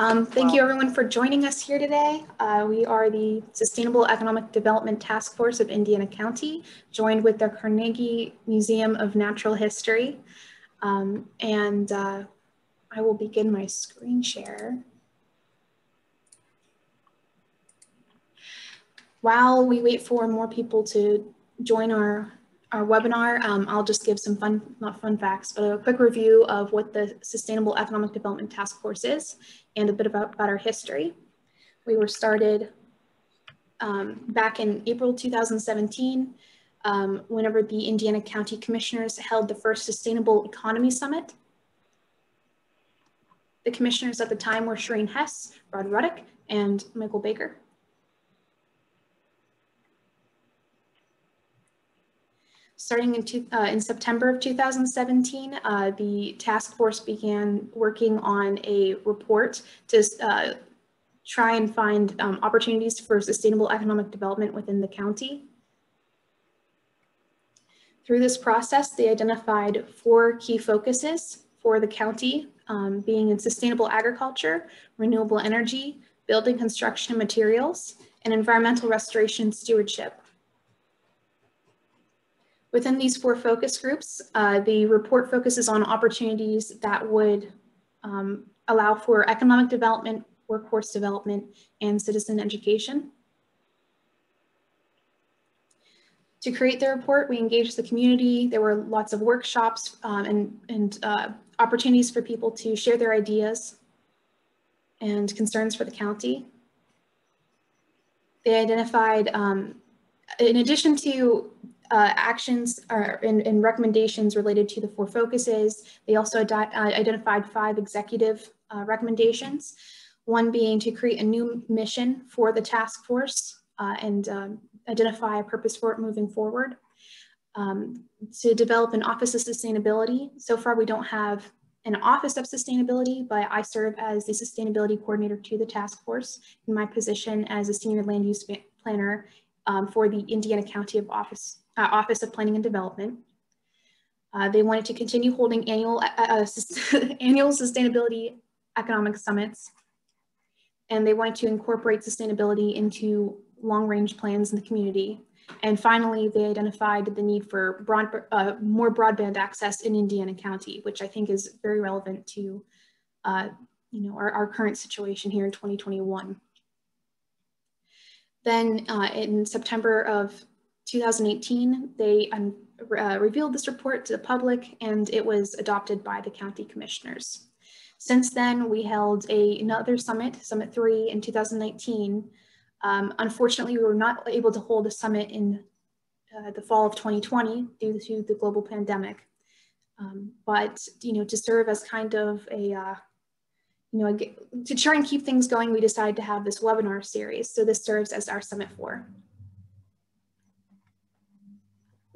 Um, thank you everyone for joining us here today. Uh, we are the Sustainable Economic Development Task Force of Indiana County, joined with the Carnegie Museum of Natural History. Um, and uh, I will begin my screen share. While we wait for more people to join our our webinar, um, I'll just give some fun, not fun facts, but a quick review of what the Sustainable Economic Development Task Force is and a bit about, about our history. We were started um, back in April 2017, um, whenever the Indiana County Commissioners held the first Sustainable Economy Summit. The commissioners at the time were Sherene Hess, Rod Ruddick, and Michael Baker. Starting in, two, uh, in September of 2017, uh, the task force began working on a report to uh, try and find um, opportunities for sustainable economic development within the county. Through this process, they identified four key focuses for the county, um, being in sustainable agriculture, renewable energy, building construction materials, and environmental restoration stewardship. Within these four focus groups, uh, the report focuses on opportunities that would um, allow for economic development, workforce development, and citizen education. To create the report, we engaged the community. There were lots of workshops um, and, and uh, opportunities for people to share their ideas and concerns for the county. They identified, um, in addition to uh, actions or, and, and, recommendations related to the four focuses. They also uh, identified five executive uh, recommendations, one being to create a new mission for the task force uh, and um, identify a purpose for it moving forward. Um, to develop an office of sustainability. So far, we don't have an office of sustainability, but I serve as the sustainability coordinator to the task force in my position as a senior land use planner um, for the Indiana County of Office uh, Office of Planning and Development. Uh, they wanted to continue holding annual, uh, uh annual sustainability economic summits. And they wanted to incorporate sustainability into long range plans in the community. And finally, they identified the need for broad, uh, more broadband access in Indiana County, which I think is very relevant to uh, you know, our, our current situation here in 2021. Then uh, in September of 2018, they um, uh, revealed this report to the public and it was adopted by the county commissioners. Since then, we held a, another summit, Summit 3 in 2019. Um, unfortunately, we were not able to hold a summit in uh, the fall of 2020 due to the global pandemic. Um, but, you know, to serve as kind of a, uh, you know, to try and keep things going, we decided to have this webinar series. So this serves as our Summit 4.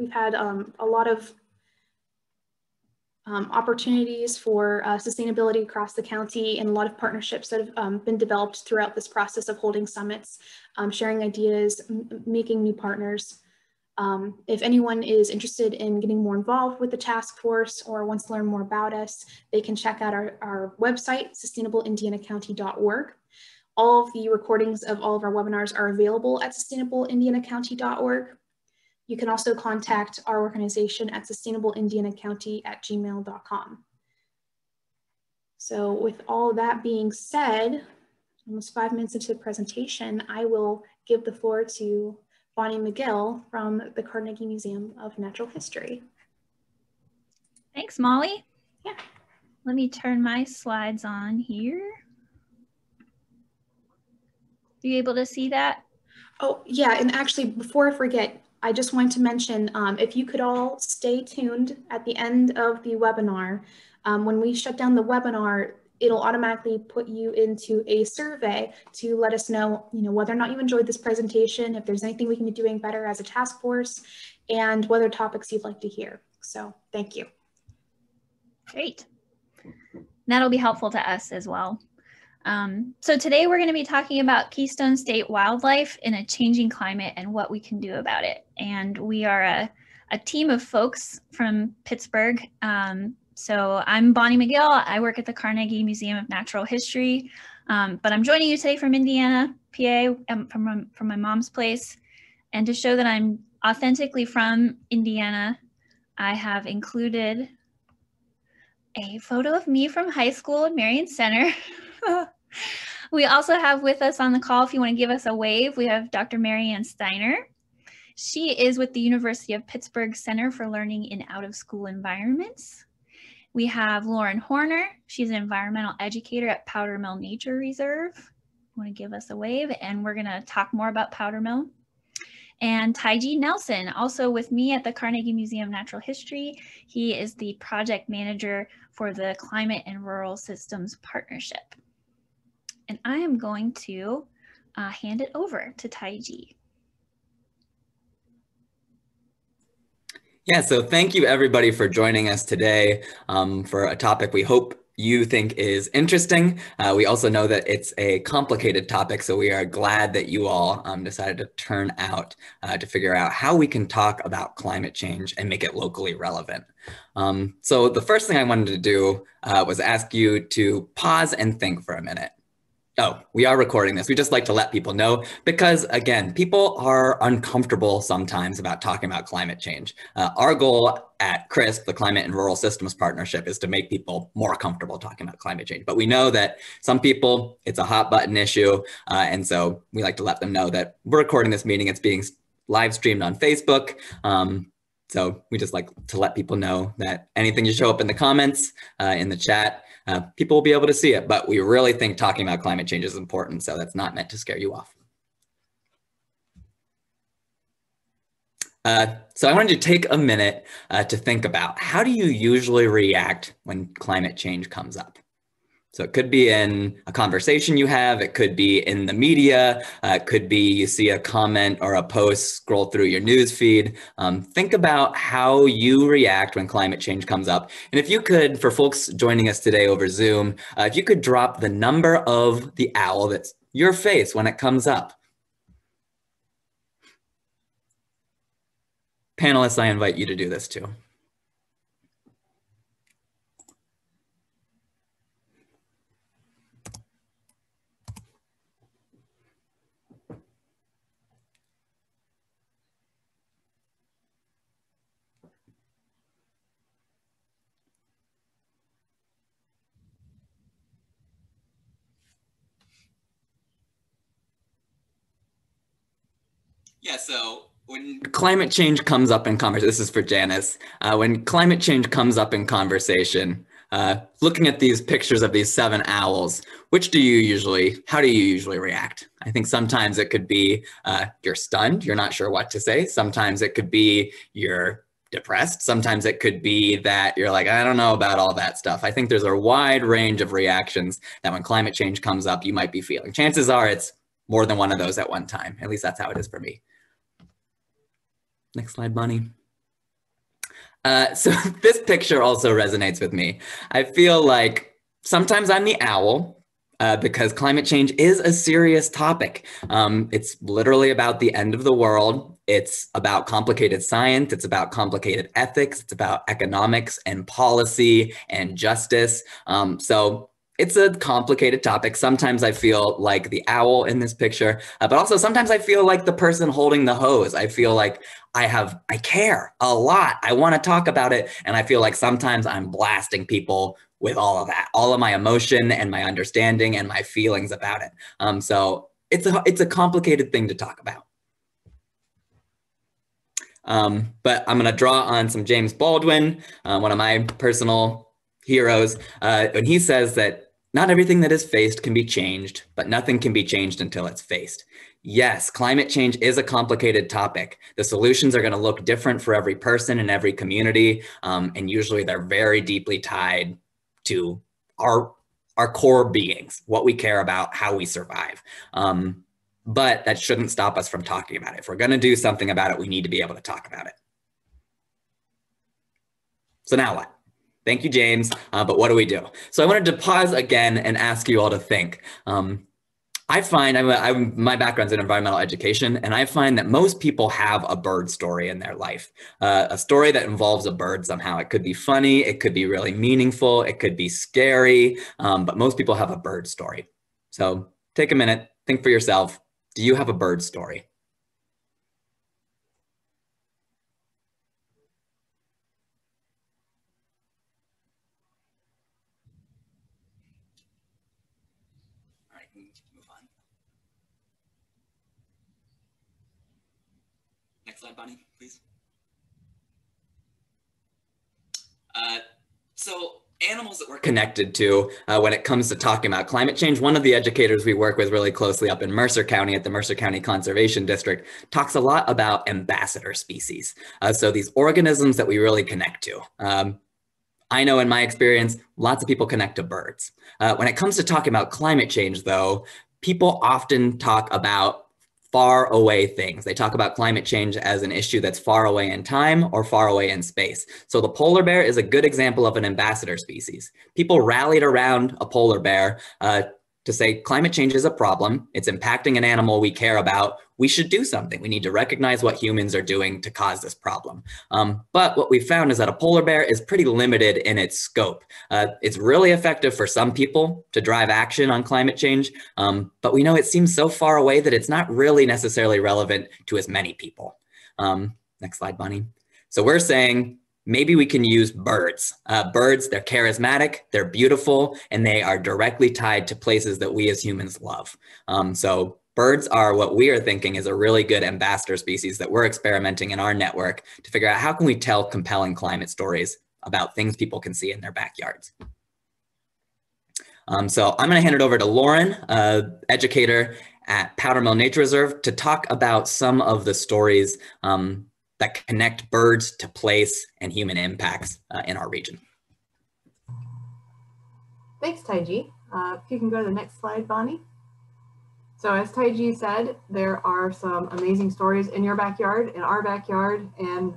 We've had um, a lot of um, opportunities for uh, sustainability across the county and a lot of partnerships that have um, been developed throughout this process of holding summits, um, sharing ideas, making new partners. Um, if anyone is interested in getting more involved with the task force or wants to learn more about us, they can check out our, our website, sustainableindianacounty.org. All of the recordings of all of our webinars are available at sustainableindianacounty.org. You can also contact our organization at sustainableindianacounty at gmail.com. So with all that being said, almost five minutes into the presentation, I will give the floor to Bonnie McGill from the Carnegie Museum of Natural History. Thanks, Molly. Yeah. Let me turn my slides on here. Are you able to see that? Oh, yeah. And actually, before I forget, I just wanted to mention, um, if you could all stay tuned at the end of the webinar, um, when we shut down the webinar, it'll automatically put you into a survey to let us know, you know, whether or not you enjoyed this presentation, if there's anything we can be doing better as a task force, and whether topics you'd like to hear. So thank you. Great. That'll be helpful to us as well. Um, so today we're going to be talking about Keystone State wildlife in a changing climate and what we can do about it. And we are a, a team of folks from Pittsburgh. Um, so I'm Bonnie McGill. I work at the Carnegie Museum of Natural History. Um, but I'm joining you today from Indiana, PA, um, from, from my mom's place. And to show that I'm authentically from Indiana, I have included a photo of me from high school at Marion Center. we also have with us on the call, if you want to give us a wave, we have Dr. Marianne Steiner. She is with the University of Pittsburgh Center for Learning in Out of School Environments. We have Lauren Horner. She's an environmental educator at Powdermill Nature Reserve. Want to give us a wave, and we're going to talk more about Powdermill. And Taiji Nelson, also with me at the Carnegie Museum of Natural History. He is the project manager for the Climate and Rural Systems Partnership. And I am going to uh, hand it over to Taiji. Yeah, so thank you everybody for joining us today um, for a topic we hope you think is interesting. Uh, we also know that it's a complicated topic, so we are glad that you all um, decided to turn out uh, to figure out how we can talk about climate change and make it locally relevant. Um, so the first thing I wanted to do uh, was ask you to pause and think for a minute. Oh, we are recording this. We just like to let people know because, again, people are uncomfortable sometimes about talking about climate change. Uh, our goal at CRSP, the Climate and Rural Systems Partnership, is to make people more comfortable talking about climate change. But we know that some people, it's a hot button issue. Uh, and so we like to let them know that we're recording this meeting. It's being live streamed on Facebook. Um, so we just like to let people know that anything you show up in the comments, uh, in the chat, uh, people will be able to see it. But we really think talking about climate change is important. So that's not meant to scare you off. Uh, so I wanted to take a minute uh, to think about how do you usually react when climate change comes up? So it could be in a conversation you have, it could be in the media, uh, it could be you see a comment or a post scroll through your news feed. Um, think about how you react when climate change comes up. And if you could, for folks joining us today over Zoom, uh, if you could drop the number of the owl that's your face when it comes up. Panelists, I invite you to do this too. Yeah, so when climate change comes up in conversation, this is for Janice. Uh, when climate change comes up in conversation, uh, looking at these pictures of these seven owls, which do you usually, how do you usually react? I think sometimes it could be uh, you're stunned, you're not sure what to say. Sometimes it could be you're depressed. Sometimes it could be that you're like, I don't know about all that stuff. I think there's a wide range of reactions that when climate change comes up, you might be feeling. Chances are it's more than one of those at one time. At least that's how it is for me. Next slide, Bonnie. Uh, so this picture also resonates with me. I feel like sometimes I'm the owl uh, because climate change is a serious topic. Um, it's literally about the end of the world. It's about complicated science. It's about complicated ethics. It's about economics and policy and justice. Um, so it's a complicated topic. Sometimes I feel like the owl in this picture, uh, but also sometimes I feel like the person holding the hose. I feel like I have, I care a lot. I want to talk about it. And I feel like sometimes I'm blasting people with all of that, all of my emotion and my understanding and my feelings about it. Um, so it's a, it's a complicated thing to talk about. Um, but I'm going to draw on some James Baldwin, uh, one of my personal heroes, uh, and he says that not everything that is faced can be changed, but nothing can be changed until it's faced. Yes, climate change is a complicated topic. The solutions are going to look different for every person in every community, um, and usually they're very deeply tied to our our core beings, what we care about, how we survive. Um, but that shouldn't stop us from talking about it. If we're going to do something about it, we need to be able to talk about it. So now what? Thank you, James. Uh, but what do we do? So I wanted to pause again and ask you all to think. Um, I find I'm, a, I'm, my background's in environmental education, and I find that most people have a bird story in their life, uh, a story that involves a bird somehow. It could be funny, it could be really meaningful, it could be scary, um, but most people have a bird story. So take a minute, think for yourself. Do you have a bird story? Next slide, Bonnie, please. Uh, so animals that we're connected to uh, when it comes to talking about climate change. One of the educators we work with really closely up in Mercer County at the Mercer County Conservation District talks a lot about ambassador species. Uh, so these organisms that we really connect to. Um, I know in my experience, lots of people connect to birds. Uh, when it comes to talking about climate change though, people often talk about far away things. They talk about climate change as an issue that's far away in time or far away in space. So the polar bear is a good example of an ambassador species. People rallied around a polar bear uh, to say climate change is a problem. It's impacting an animal we care about. We should do something. We need to recognize what humans are doing to cause this problem. Um, but what we found is that a polar bear is pretty limited in its scope. Uh, it's really effective for some people to drive action on climate change, um, but we know it seems so far away that it's not really necessarily relevant to as many people. Um, next slide, Bonnie. So we're saying maybe we can use birds. Uh, birds, they're charismatic, they're beautiful, and they are directly tied to places that we as humans love. Um, so birds are what we are thinking is a really good ambassador species that we're experimenting in our network to figure out how can we tell compelling climate stories about things people can see in their backyards. Um, so I'm going to hand it over to Lauren, uh, educator at Powdermill Nature Reserve, to talk about some of the stories um, that connect birds to place and human impacts uh, in our region. Thanks, Taiji. Uh, if you can go to the next slide, Bonnie. So as Taiji said, there are some amazing stories in your backyard, in our backyard, and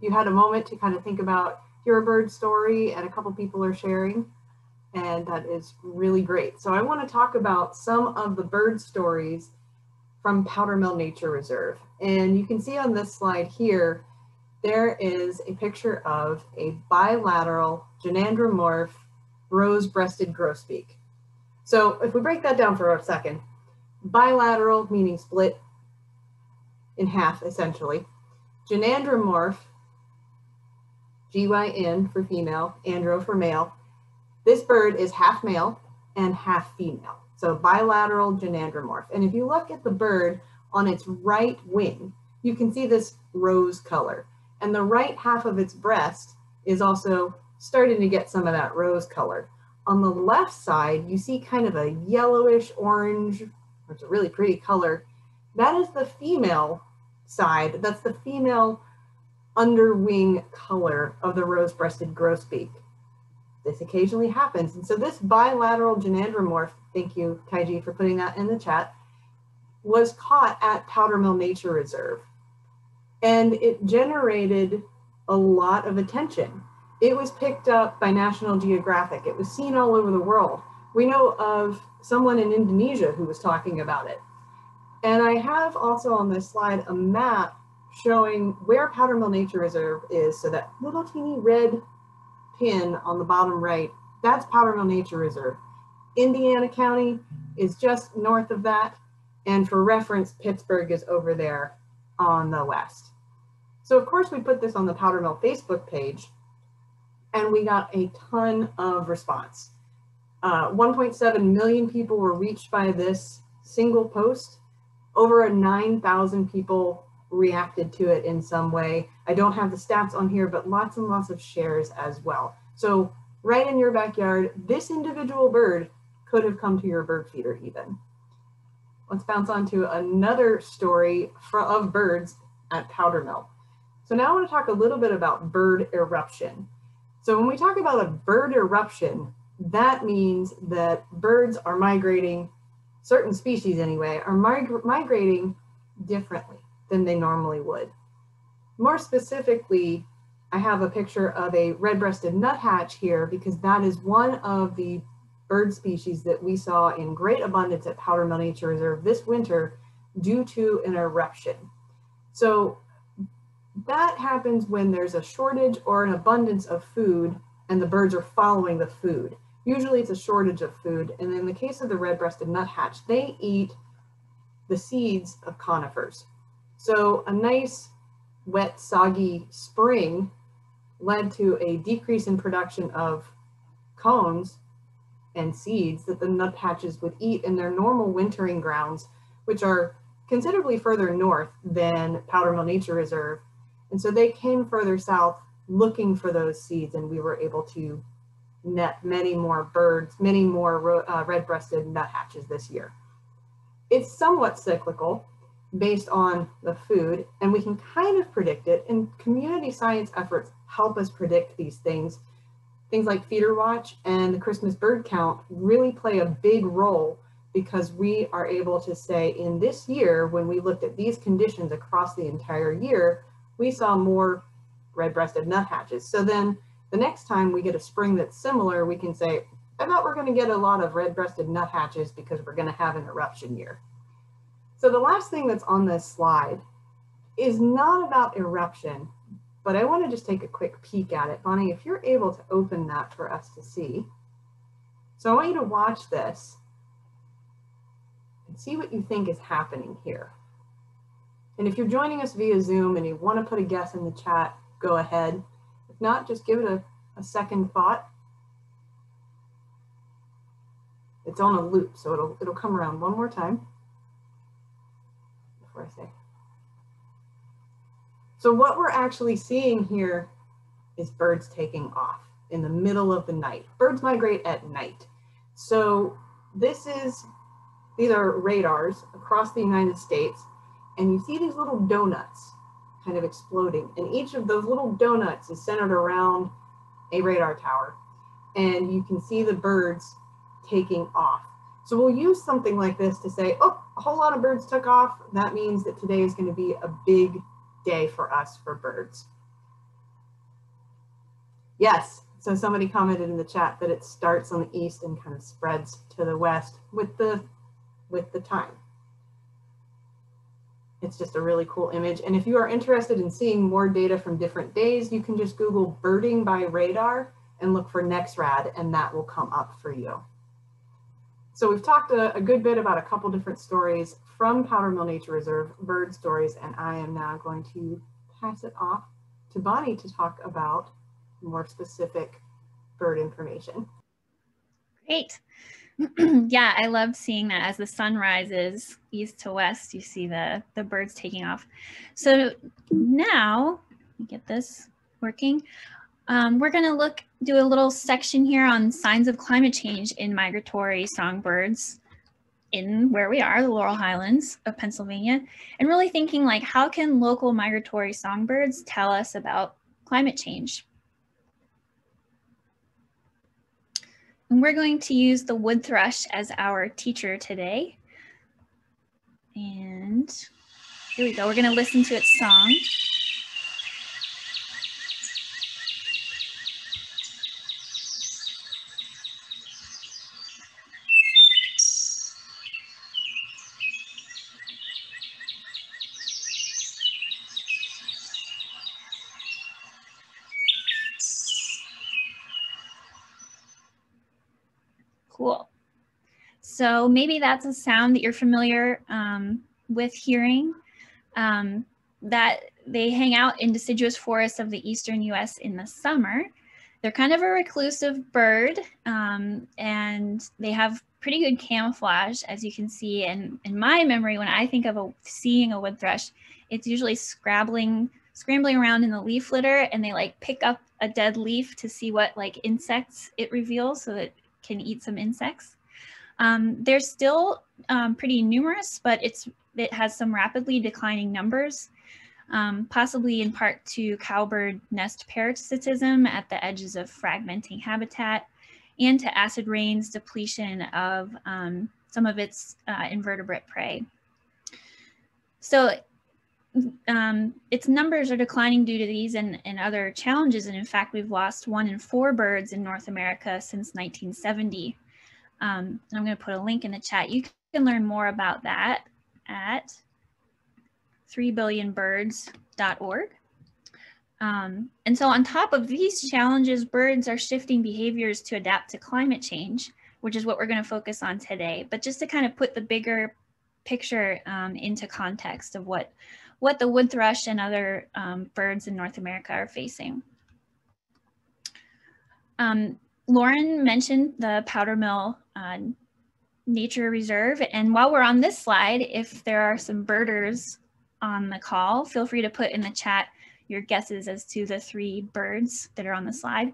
you had a moment to kind of think about your bird story and a couple people are sharing, and that is really great. So I want to talk about some of the bird stories from Powdermill Nature Reserve. And you can see on this slide here, there is a picture of a bilateral gynandromorph rose-breasted grosbeak. So if we break that down for a second, bilateral meaning split in half essentially. Gynandromorph, G-Y-N for female, andro for male. This bird is half male and half female. So bilateral gynandromorph. And if you look at the bird on its right wing, you can see this rose color. And the right half of its breast is also starting to get some of that rose color. On the left side, you see kind of a yellowish orange, which is a really pretty color. That is the female side. That's the female underwing color of the rose-breasted grosbeak. This occasionally happens. And so this bilateral gynandromorph, thank you, Taiji, for putting that in the chat, was caught at Powdermill Nature Reserve. And it generated a lot of attention. It was picked up by National Geographic. It was seen all over the world. We know of someone in Indonesia who was talking about it. And I have also on this slide a map showing where Powdermill Nature Reserve is. So that little teeny red pin on the bottom right, that's Powdermill Nature Reserve. Indiana County is just north of that. And for reference, Pittsburgh is over there on the west. So of course we put this on the Powdermill Facebook page and we got a ton of response. Uh, 1.7 million people were reached by this single post. Over 9,000 people reacted to it in some way. I don't have the stats on here, but lots and lots of shares as well. So right in your backyard, this individual bird could have come to your bird feeder even. Let's bounce on to another story for, of birds at Powdermill. So now I want to talk a little bit about bird eruption. So when we talk about a bird eruption, that means that birds are migrating, certain species anyway, are mig migrating differently than they normally would. More specifically, I have a picture of a red-breasted nuthatch here because that is one of the bird species that we saw in great abundance at Powdermill Nature Reserve this winter due to an eruption. So that happens when there's a shortage or an abundance of food and the birds are following the food. usually it's a shortage of food. And in the case of the red-breasted nuthatch, they eat the seeds of conifers. So a nice wet, soggy spring led to a decrease in production of cones and seeds that the nuthatches would eat in their normal wintering grounds, which are considerably further north than Powdermill Nature Reserve. And so they came further south looking for those seeds and we were able to net many more birds, many more uh, red-breasted nuthatches this year. It's somewhat cyclical based on the food and we can kind of predict it and community science efforts help us predict these things. Things like Feeder Watch and the Christmas bird count really play a big role because we are able to say in this year, when we looked at these conditions across the entire year, we saw more red-breasted nuthatches. So then the next time we get a spring that's similar, we can say, I bet we're going to get a lot of red-breasted nuthatches because we're going to have an eruption year. So the last thing that's on this slide is not about eruption, but I want to just take a quick peek at it. Bonnie, if you're able to open that for us to see. So I want you to watch this and see what you think is happening here. And if you're joining us via Zoom and you want to put a guess in the chat, go ahead. If not, just give it a, a second thought. It's on a loop, so it'll, it'll come around one more time before I say. So what we're actually seeing here is birds taking off in the middle of the night. Birds migrate at night. So this is, these are radars across the United States, and you see these little donuts kind of exploding. And each of those little donuts is centered around a radar tower. And you can see the birds taking off. So we'll use something like this to say, oh, a whole lot of birds took off. That means that today is going to be a big day for us for birds. Yes, so somebody commented in the chat that it starts on the east and kind of spreads to the west with the with the time. It's just a really cool image. And if you are interested in seeing more data from different days, you can just Google birding by radar and look for NEXRAD and that will come up for you. So we've talked a, a, good bit about a couple different stories from Powdermill Nature Reserve, bird stories, and I am now going to pass it off to Bonnie to talk about more specific bird information. Great. yeah, I love seeing that as the sun rises east to west, you see the, the birds taking off. So now, get this working. Um, we're going to look, do a little section here on signs of climate change in migratory songbirds in where we are, the Laurel Highlands of Pennsylvania, and really thinking like, how can local migratory songbirds tell us about climate change? And we're going to use the wood thrush as our teacher today. And here we go, we're gonna listen to its song. So maybe that's a sound that you're familiar um, with hearing. Um, that they hang out in deciduous forests of the eastern US in the summer. They're kind of a reclusive bird um, and they have pretty good camouflage as you can see. And in my memory, when I think of a, seeing a wood thrush, it's usually scrabbling, scrambling around in the leaf litter and they like pick up a dead leaf to see what like insects it reveals so that it can eat some insects. Um, they're still um, pretty numerous, but it's it has some rapidly declining numbers, um, possibly in part to cowbird nest parasitism at the edges of fragmenting habitat and to acid rain's depletion of um, some of its uh, invertebrate prey. So um, its numbers are declining due to these and, and other challenges. And in fact, we've lost one in four birds in North America since 1970. Um, I'm going to put a link in the chat. You can learn more about that at 3billionbirds.org. Um, and so on top of these challenges, birds are shifting behaviors to adapt to climate change, which is what we're going to focus on today. But just to kind of put the bigger picture um, into context of what, what the wood thrush and other um, birds in North America are facing. Um, Lauren mentioned the Powdermill uh, Nature Reserve. And while we're on this slide, if there are some birders on the call, feel free to put in the chat your guesses as to the three birds that are on the slide.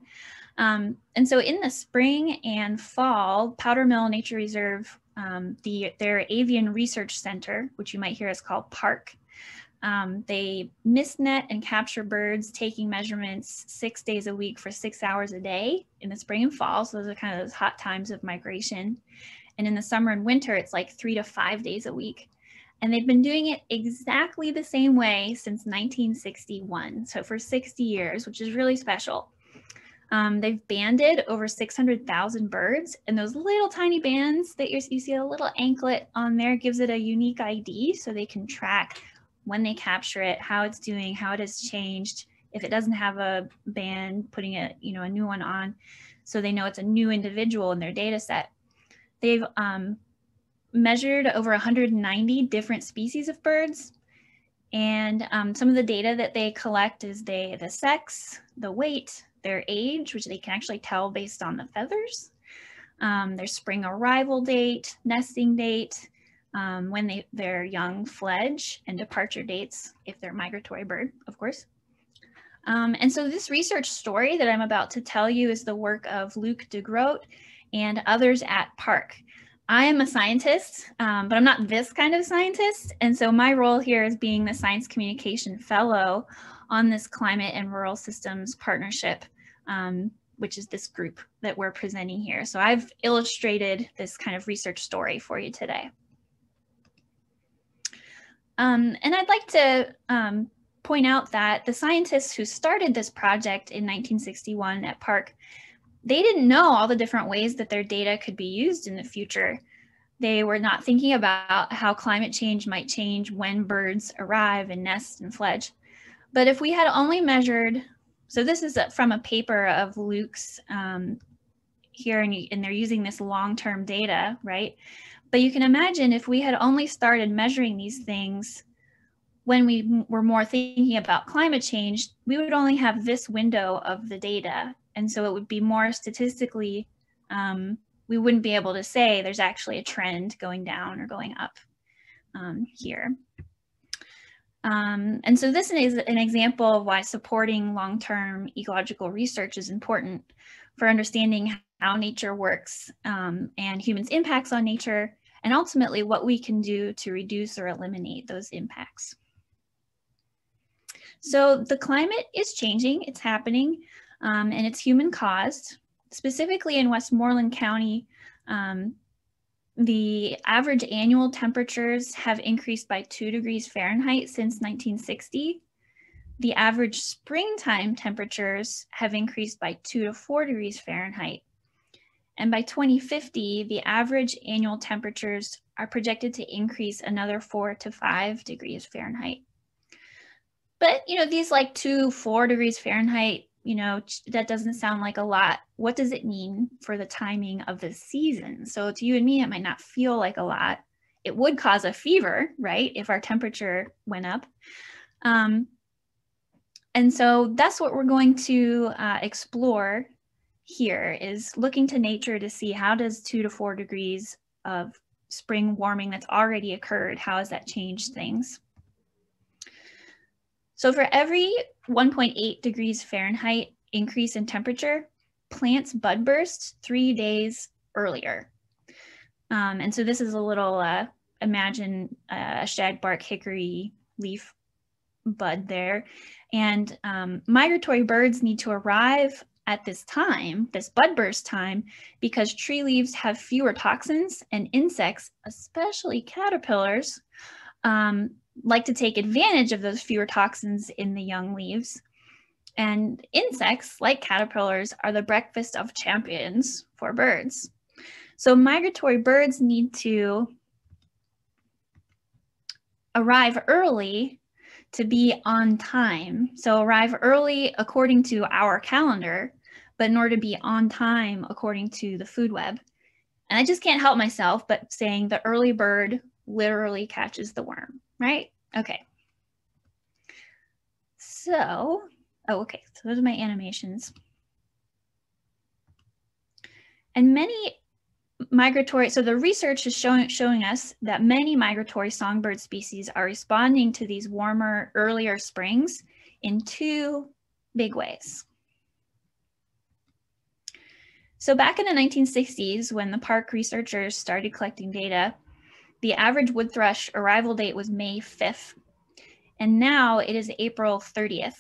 Um, and so in the spring and fall, Powdermill Nature Reserve, um, the, their Avian Research Center, which you might hear is called PARC, um, they mist net and capture birds, taking measurements six days a week for six hours a day in the spring and fall. So those are kind of those hot times of migration. And in the summer and winter, it's like three to five days a week. And they've been doing it exactly the same way since 1961. So for 60 years, which is really special. Um, they've banded over 600,000 birds and those little tiny bands that you see a little anklet on there gives it a unique ID so they can track when they capture it, how it's doing, how it has changed. If it doesn't have a band, putting a, you know, a new one on so they know it's a new individual in their data set. They've um, measured over 190 different species of birds. And um, some of the data that they collect is they, the sex, the weight, their age, which they can actually tell based on the feathers, um, their spring arrival date, nesting date, um, when they, their young fledge and departure dates, if they're migratory bird, of course. Um, and so this research story that I'm about to tell you is the work of Luke DeGroot and others at PARC. I am a scientist, um, but I'm not this kind of scientist. And so my role here is being the Science Communication Fellow on this Climate and Rural Systems Partnership, um, which is this group that we're presenting here. So I've illustrated this kind of research story for you today. Um, and I'd like to um, point out that the scientists who started this project in 1961 at PARC, they didn't know all the different ways that their data could be used in the future. They were not thinking about how climate change might change when birds arrive and nest and fledge. But if we had only measured, so this is from a paper of Luke's um, here, and, and they're using this long-term data, right? But you can imagine if we had only started measuring these things when we were more thinking about climate change, we would only have this window of the data and so it would be more statistically, um, we wouldn't be able to say there's actually a trend going down or going up um, here. Um, and so this is an example of why supporting long-term ecological research is important for understanding how nature works um, and humans' impacts on nature, and ultimately what we can do to reduce or eliminate those impacts. So the climate is changing, it's happening um, and it's human caused. Specifically in Westmoreland County, um, the average annual temperatures have increased by two degrees Fahrenheit since 1960. The average springtime temperatures have increased by two to four degrees Fahrenheit. And by 2050, the average annual temperatures are projected to increase another four to five degrees Fahrenheit. But, you know, these like two, four degrees Fahrenheit you know, that doesn't sound like a lot. What does it mean for the timing of the season? So to you and me, it might not feel like a lot. It would cause a fever, right? If our temperature went up. Um, and so that's what we're going to uh, explore here is looking to nature to see how does two to four degrees of spring warming that's already occurred, how has that changed things? So for every 1.8 degrees Fahrenheit increase in temperature, plants bud burst three days earlier. Um, and so this is a little, uh, imagine a shagbark hickory leaf bud there. And um, migratory birds need to arrive at this time, this bud burst time, because tree leaves have fewer toxins and insects, especially caterpillars, um, like to take advantage of those fewer toxins in the young leaves. And insects, like caterpillars, are the breakfast of champions for birds. So migratory birds need to arrive early to be on time. So arrive early according to our calendar, but in order to be on time according to the food web. And I just can't help myself but saying the early bird literally catches the worm, right? Okay. So, oh, okay. So those are my animations. And many migratory, so the research is showing, showing us that many migratory songbird species are responding to these warmer, earlier springs in two big ways. So back in the 1960s, when the PARC researchers started collecting data, the average wood thrush arrival date was May 5th, and now it is April 30th.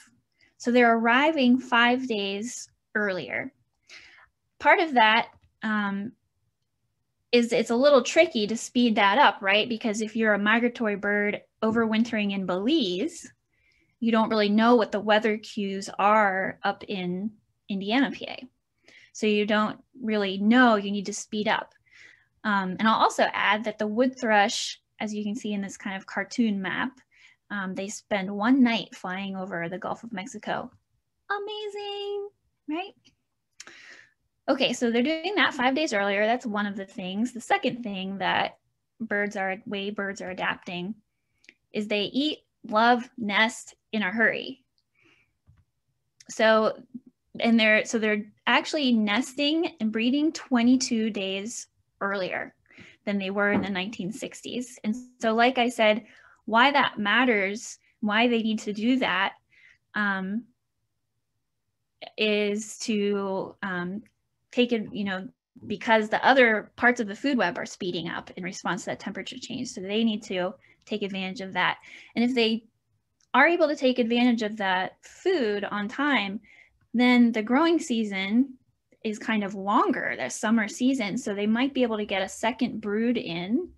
So they're arriving five days earlier. Part of that um, is it's a little tricky to speed that up, right? Because if you're a migratory bird overwintering in Belize, you don't really know what the weather cues are up in Indiana, PA. So you don't really know you need to speed up. Um, and I'll also add that the wood thrush, as you can see in this kind of cartoon map, um, they spend one night flying over the Gulf of Mexico. Amazing, right? Okay, so they're doing that five days earlier. That's one of the things. The second thing that birds are, way birds are adapting is they eat, love, nest in a hurry. So, and they're, so they're actually nesting and breeding 22 days earlier than they were in the 1960s. And so, like I said, why that matters, why they need to do that, um, is to um, take it, you know, because the other parts of the food web are speeding up in response to that temperature change. So they need to take advantage of that. And if they are able to take advantage of that food on time, then the growing season is kind of longer, the summer season. So they might be able to get a second brood in.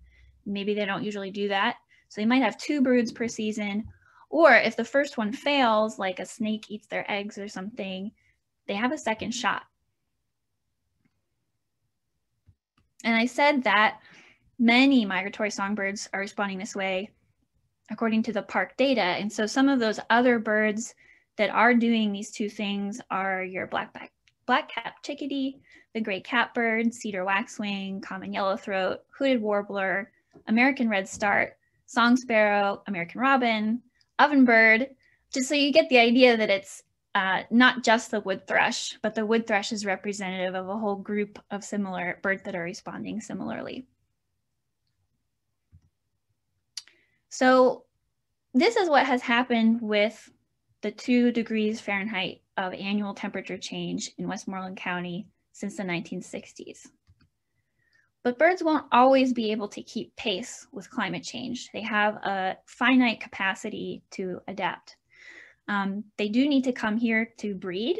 Maybe they don't usually do that. So they might have two broods per season. Or if the first one fails, like a snake eats their eggs or something, they have a second shot. And I said that many migratory songbirds are responding this way according to the PARC data. And so some of those other birds that are doing these two things are your blackback black-capped chickadee, the gray catbird, cedar waxwing, common yellowthroat, hooded warbler, American redstart, song sparrow, American robin, ovenbird, just so you get the idea that it's uh, not just the wood thrush, but the wood thrush is representative of a whole group of similar birds that are responding similarly. So this is what has happened with the two degrees Fahrenheit of annual temperature change in Westmoreland County since the 1960s. But birds won't always be able to keep pace with climate change. They have a finite capacity to adapt. Um, they do need to come here to breed.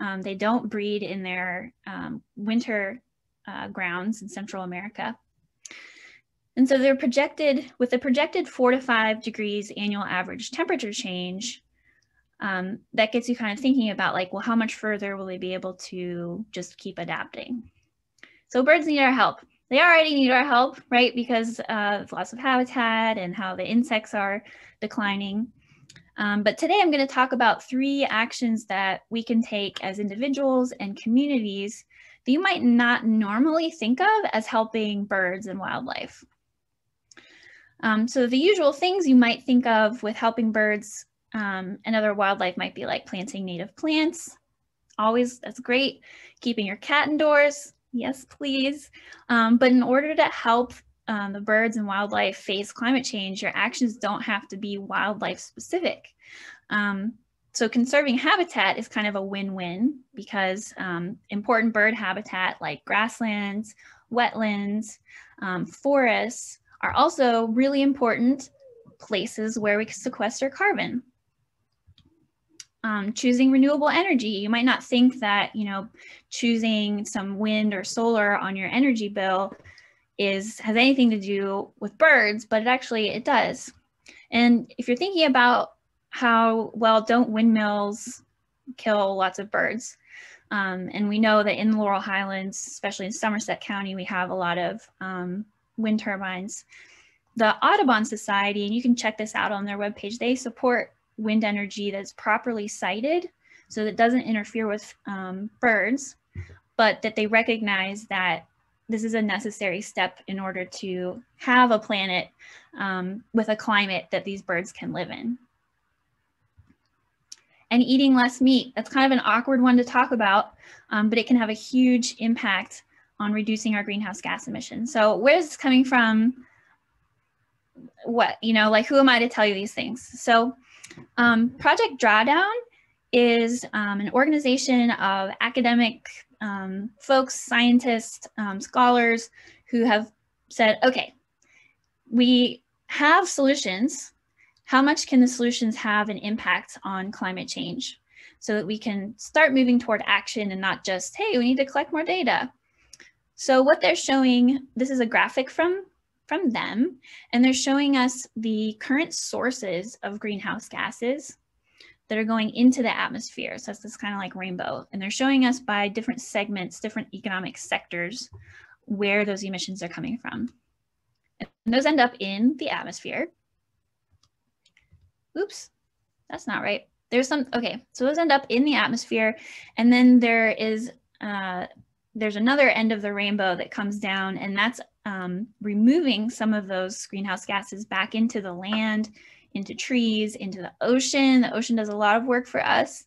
Um, they don't breed in their um, winter uh, grounds in Central America. And so they're projected, with a projected four to five degrees annual average temperature change, um, that gets you kind of thinking about like, well, how much further will they be able to just keep adapting? So birds need our help. They already need our help, right? Because uh, loss of habitat and how the insects are declining. Um, but today I'm going to talk about three actions that we can take as individuals and communities that you might not normally think of as helping birds and wildlife. Um, so the usual things you might think of with helping birds um, and other wildlife might be like planting native plants. Always, that's great. Keeping your cat indoors. Yes, please. Um, but in order to help um, the birds and wildlife face climate change, your actions don't have to be wildlife specific. Um, so conserving habitat is kind of a win-win because um, important bird habitat like grasslands, wetlands, um, forests are also really important places where we can sequester carbon. Um, choosing renewable energy. You might not think that, you know, choosing some wind or solar on your energy bill is has anything to do with birds, but it actually it does. And if you're thinking about how, well, don't windmills kill lots of birds? Um, and we know that in the Laurel Highlands, especially in Somerset County, we have a lot of um, wind turbines. the Audubon Society, and you can check this out on their webpage, they support wind energy that's properly sited so that doesn't interfere with um, birds, but that they recognize that this is a necessary step in order to have a planet um, with a climate that these birds can live in. And eating less meat, that's kind of an awkward one to talk about, um, but it can have a huge impact on reducing our greenhouse gas emissions. So where's this coming from? What, you know, like who am I to tell you these things? So um, Project Drawdown is um, an organization of academic um, folks, scientists, um, scholars who have said, okay, we have solutions. How much can the solutions have an impact on climate change so that we can start moving toward action and not just, hey, we need to collect more data. So what they're showing, this is a graphic from, from them, and they're showing us the current sources of greenhouse gases that are going into the atmosphere. So that's this kind of like rainbow. And they're showing us by different segments, different economic sectors, where those emissions are coming from. And those end up in the atmosphere. Oops, that's not right. There's some, okay, so those end up in the atmosphere. And then there is, uh, there's another end of the rainbow that comes down and that's um, removing some of those greenhouse gases back into the land into trees, into the ocean. The ocean does a lot of work for us,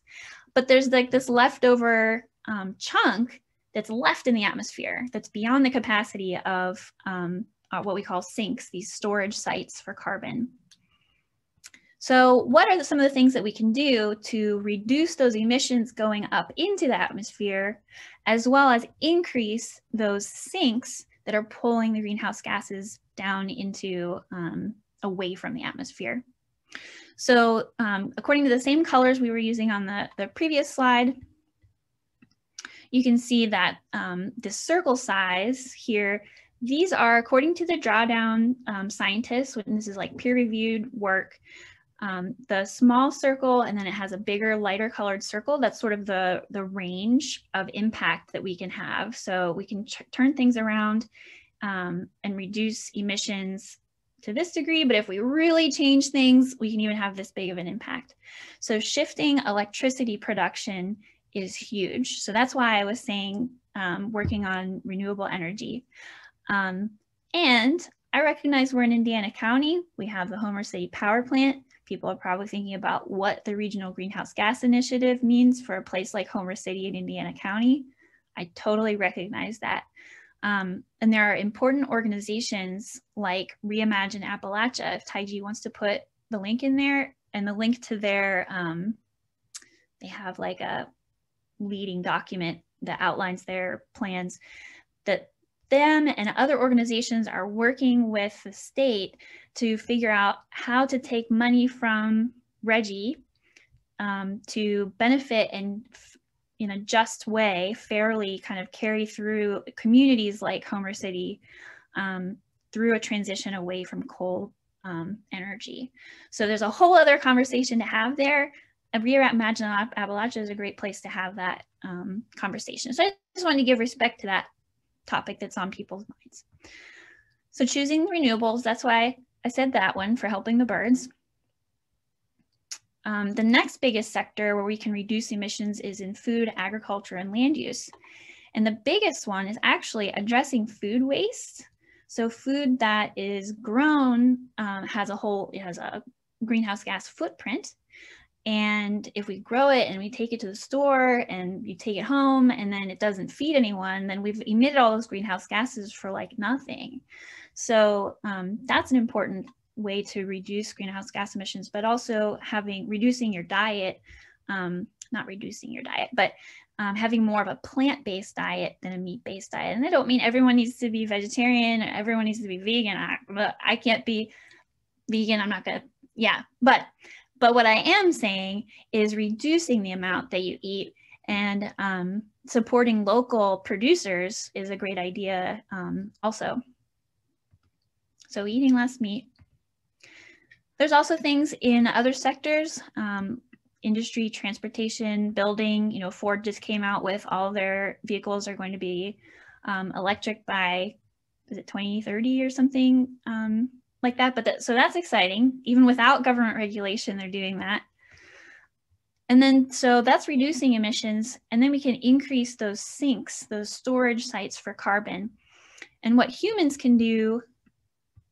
but there's like this leftover um, chunk that's left in the atmosphere that's beyond the capacity of um, uh, what we call sinks, these storage sites for carbon. So what are the, some of the things that we can do to reduce those emissions going up into the atmosphere, as well as increase those sinks that are pulling the greenhouse gases down into um, away from the atmosphere? So um, according to the same colors we were using on the, the previous slide, you can see that um, the circle size here, these are according to the drawdown um, scientists, and this is like peer-reviewed work, um, the small circle and then it has a bigger lighter colored circle that's sort of the the range of impact that we can have. So we can turn things around um, and reduce emissions to this degree, but if we really change things, we can even have this big of an impact. So shifting electricity production is huge. So that's why I was saying um, working on renewable energy. Um, and I recognize we're in Indiana County. We have the Homer City Power Plant. People are probably thinking about what the Regional Greenhouse Gas Initiative means for a place like Homer City in Indiana County. I totally recognize that. Um, and there are important organizations like Reimagine Appalachia. If Taiji wants to put the link in there and the link to their, um, they have like a leading document that outlines their plans that them and other organizations are working with the state to figure out how to take money from RGGI um, to benefit and in a just way, fairly kind of carry through communities like Homer City um, through a transition away from coal um, energy. So there's a whole other conversation to have there. Reimagine Appalachia is a great place to have that um, conversation. So I just wanted to give respect to that topic that's on people's minds. So choosing renewables, that's why I said that one for helping the birds. Um, the next biggest sector where we can reduce emissions is in food, agriculture, and land use. And the biggest one is actually addressing food waste. So food that is grown um, has a whole, it has a greenhouse gas footprint. And if we grow it and we take it to the store and you take it home and then it doesn't feed anyone, then we've emitted all those greenhouse gases for like nothing. So um, that's an important way to reduce greenhouse gas emissions, but also having reducing your diet, um, not reducing your diet, but um, having more of a plant-based diet than a meat-based diet. And I don't mean everyone needs to be vegetarian, or everyone needs to be vegan. I, I can't be vegan. I'm not gonna, yeah. But but what I am saying is reducing the amount that you eat and um, supporting local producers is a great idea um, also. So eating less meat, there's also things in other sectors, um, industry, transportation, building. You know, Ford just came out with all their vehicles are going to be um, electric by, is it 2030 or something? Um, like that. But that, so that's exciting. Even without government regulation, they're doing that. And then, so that's reducing emissions. And then we can increase those sinks, those storage sites for carbon. And what humans can do,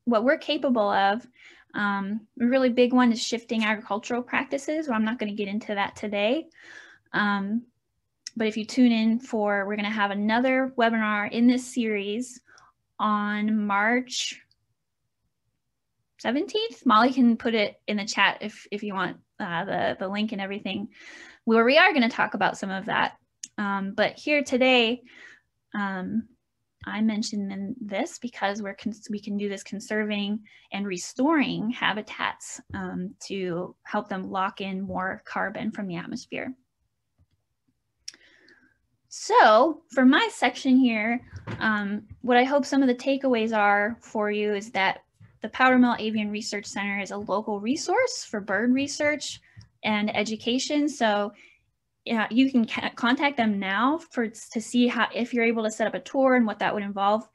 what we're capable of, um, a really big one is shifting agricultural practices. Well, I'm not going to get into that today. Um, but if you tune in for, we're going to have another webinar in this series on March 17th. Molly can put it in the chat if, if you want uh, the, the link and everything, where we are going to talk about some of that. Um, but here today, um, I mentioned this because we're we can do this conserving and restoring habitats um, to help them lock in more carbon from the atmosphere. So for my section here, um, what I hope some of the takeaways are for you is that the Powdermill Avian Research Center is a local resource for bird research and education. So yeah, you can contact them now for to see how if you're able to set up a tour and what that would involve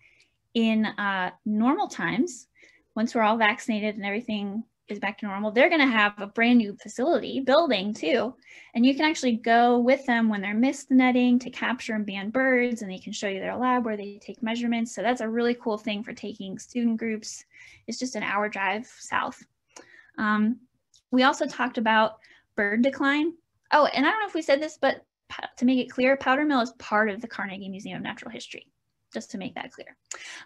in uh, normal times. Once we're all vaccinated and everything is back to normal, they're going to have a brand new facility building too. And you can actually go with them when they're mist netting to capture and ban birds, and they can show you their lab where they take measurements. So that's a really cool thing for taking student groups. It's just an hour drive south. Um, we also talked about bird decline. Oh, and I don't know if we said this, but to make it clear, Powdermill is part of the Carnegie Museum of Natural History just to make that clear.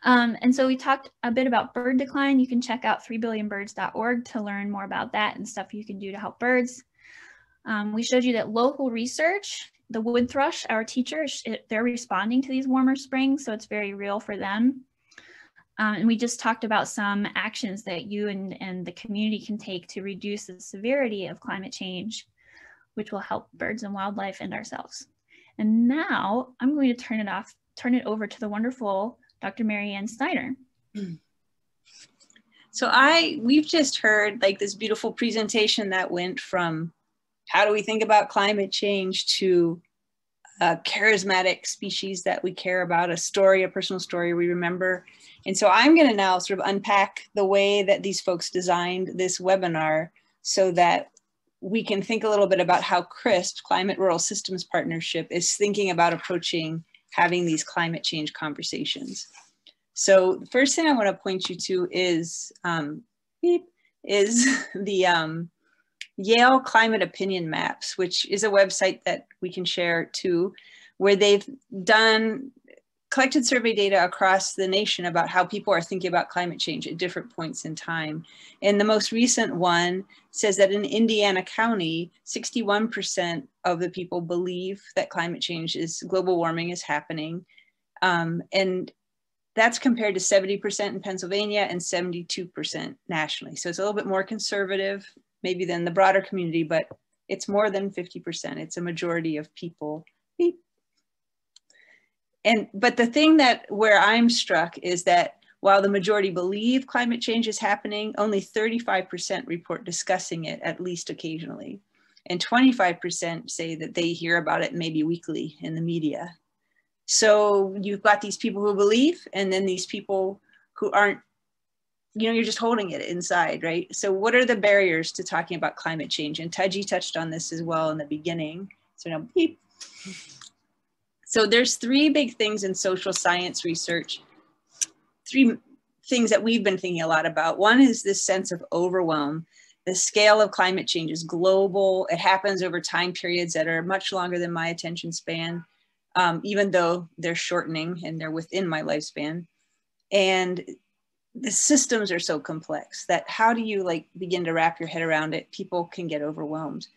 Um, and so we talked a bit about bird decline. You can check out 3billionbirds.org to learn more about that and stuff you can do to help birds. Um, we showed you that local research, the wood thrush, our teachers, they're responding to these warmer springs, so it's very real for them. Um, and we just talked about some actions that you and, and the community can take to reduce the severity of climate change, which will help birds and wildlife and ourselves. And now I'm going to turn it off turn it over to the wonderful Dr. Mary Ann Steiner. So I, we've just heard like this beautiful presentation that went from how do we think about climate change to a charismatic species that we care about, a story, a personal story we remember. And so I'm going to now sort of unpack the way that these folks designed this webinar so that we can think a little bit about how CRSP, Climate Rural Systems Partnership, is thinking about approaching having these climate change conversations. So the first thing I want to point you to is um, beep, is the um, Yale Climate Opinion Maps, which is a website that we can share too, where they've done collected survey data across the nation about how people are thinking about climate change at different points in time. And the most recent one says that in Indiana County, 61% of the people believe that climate change is global warming is happening. Um, and that's compared to 70% in Pennsylvania and 72% nationally. So it's a little bit more conservative, maybe than the broader community, but it's more than 50%. It's a majority of people. Beep and but the thing that where i'm struck is that while the majority believe climate change is happening only 35% report discussing it at least occasionally. And 25% say that they hear about it maybe weekly in the media. So you've got these people who believe and then these people who aren't you know you're just holding it inside right? So what are the barriers to talking about climate change? And taji touched on this as well in the beginning. So now beep so there's three big things in social science research, three things that we've been thinking a lot about. One is this sense of overwhelm. The scale of climate change is global. It happens over time periods that are much longer than my attention span, um, even though they're shortening and they're within my lifespan. And the systems are so complex that how do you like begin to wrap your head around it? People can get overwhelmed.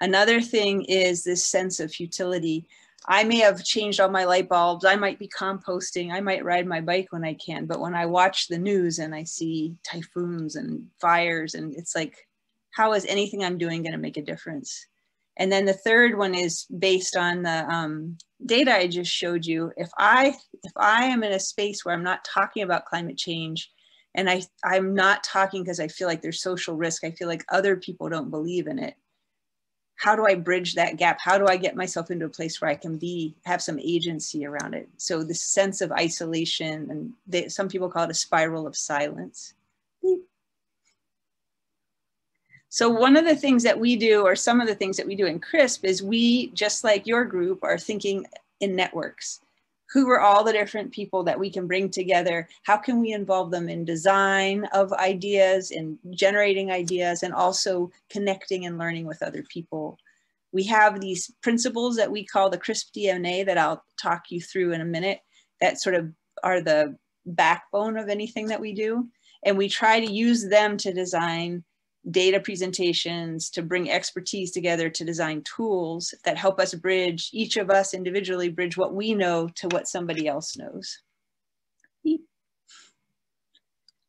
Another thing is this sense of futility. I may have changed all my light bulbs. I might be composting. I might ride my bike when I can. But when I watch the news and I see typhoons and fires, and it's like, how is anything I'm doing going to make a difference? And then the third one is based on the um, data I just showed you. If I if I am in a space where I'm not talking about climate change, and I I'm not talking because I feel like there's social risk. I feel like other people don't believe in it how do I bridge that gap? How do I get myself into a place where I can be, have some agency around it? So the sense of isolation, and they, some people call it a spiral of silence. So one of the things that we do, or some of the things that we do in CRSP is we, just like your group, are thinking in networks. Who are all the different people that we can bring together? How can we involve them in design of ideas, in generating ideas, and also connecting and learning with other people? We have these principles that we call the CRSP DNA that I'll talk you through in a minute that sort of are the backbone of anything that we do. And we try to use them to design data presentations, to bring expertise together to design tools that help us bridge, each of us individually bridge what we know to what somebody else knows.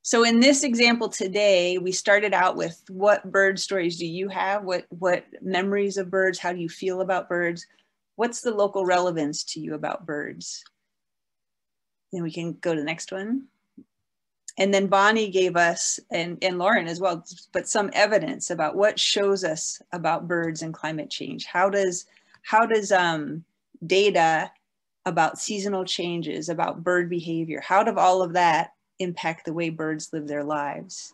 So in this example today, we started out with what bird stories do you have? What, what memories of birds? How do you feel about birds? What's the local relevance to you about birds? Then we can go to the next one and then Bonnie gave us, and, and Lauren as well, but some evidence about what shows us about birds and climate change. How does, how does um, data about seasonal changes, about bird behavior, how do all of that impact the way birds live their lives?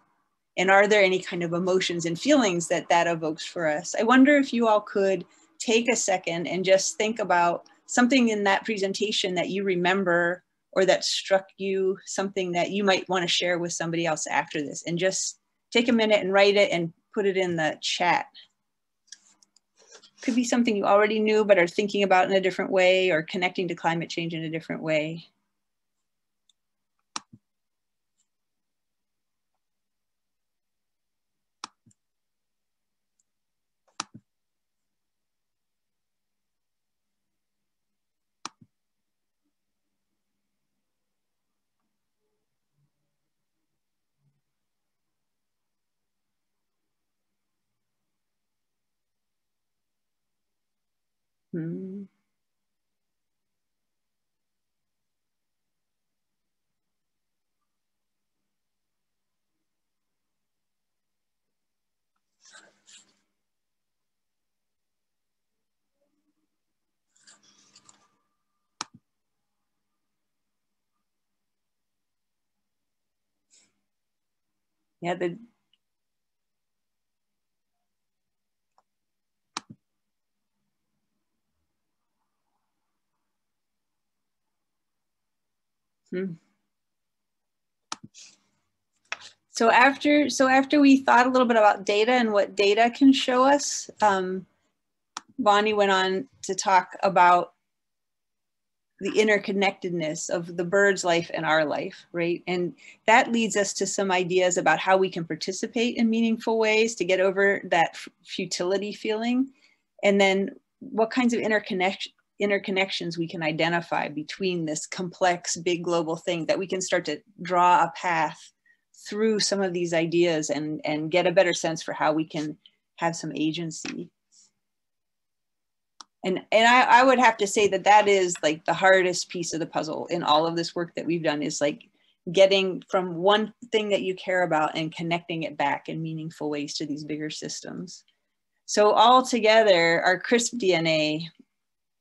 And are there any kind of emotions and feelings that that evokes for us? I wonder if you all could take a second and just think about something in that presentation that you remember or that struck you, something that you might want to share with somebody else after this. And just take a minute and write it and put it in the chat. Could be something you already knew but are thinking about in a different way or connecting to climate change in a different way. Hmm. Yeah, the Hmm. So after so after we thought a little bit about data and what data can show us, um, Bonnie went on to talk about the interconnectedness of the bird's life and our life, right? And that leads us to some ideas about how we can participate in meaningful ways to get over that futility feeling. And then what kinds of interconnection interconnections we can identify between this complex big global thing that we can start to draw a path through some of these ideas and and get a better sense for how we can have some agency. And and I, I would have to say that that is like the hardest piece of the puzzle in all of this work that we've done is like getting from one thing that you care about and connecting it back in meaningful ways to these bigger systems. So all together our CRSP dna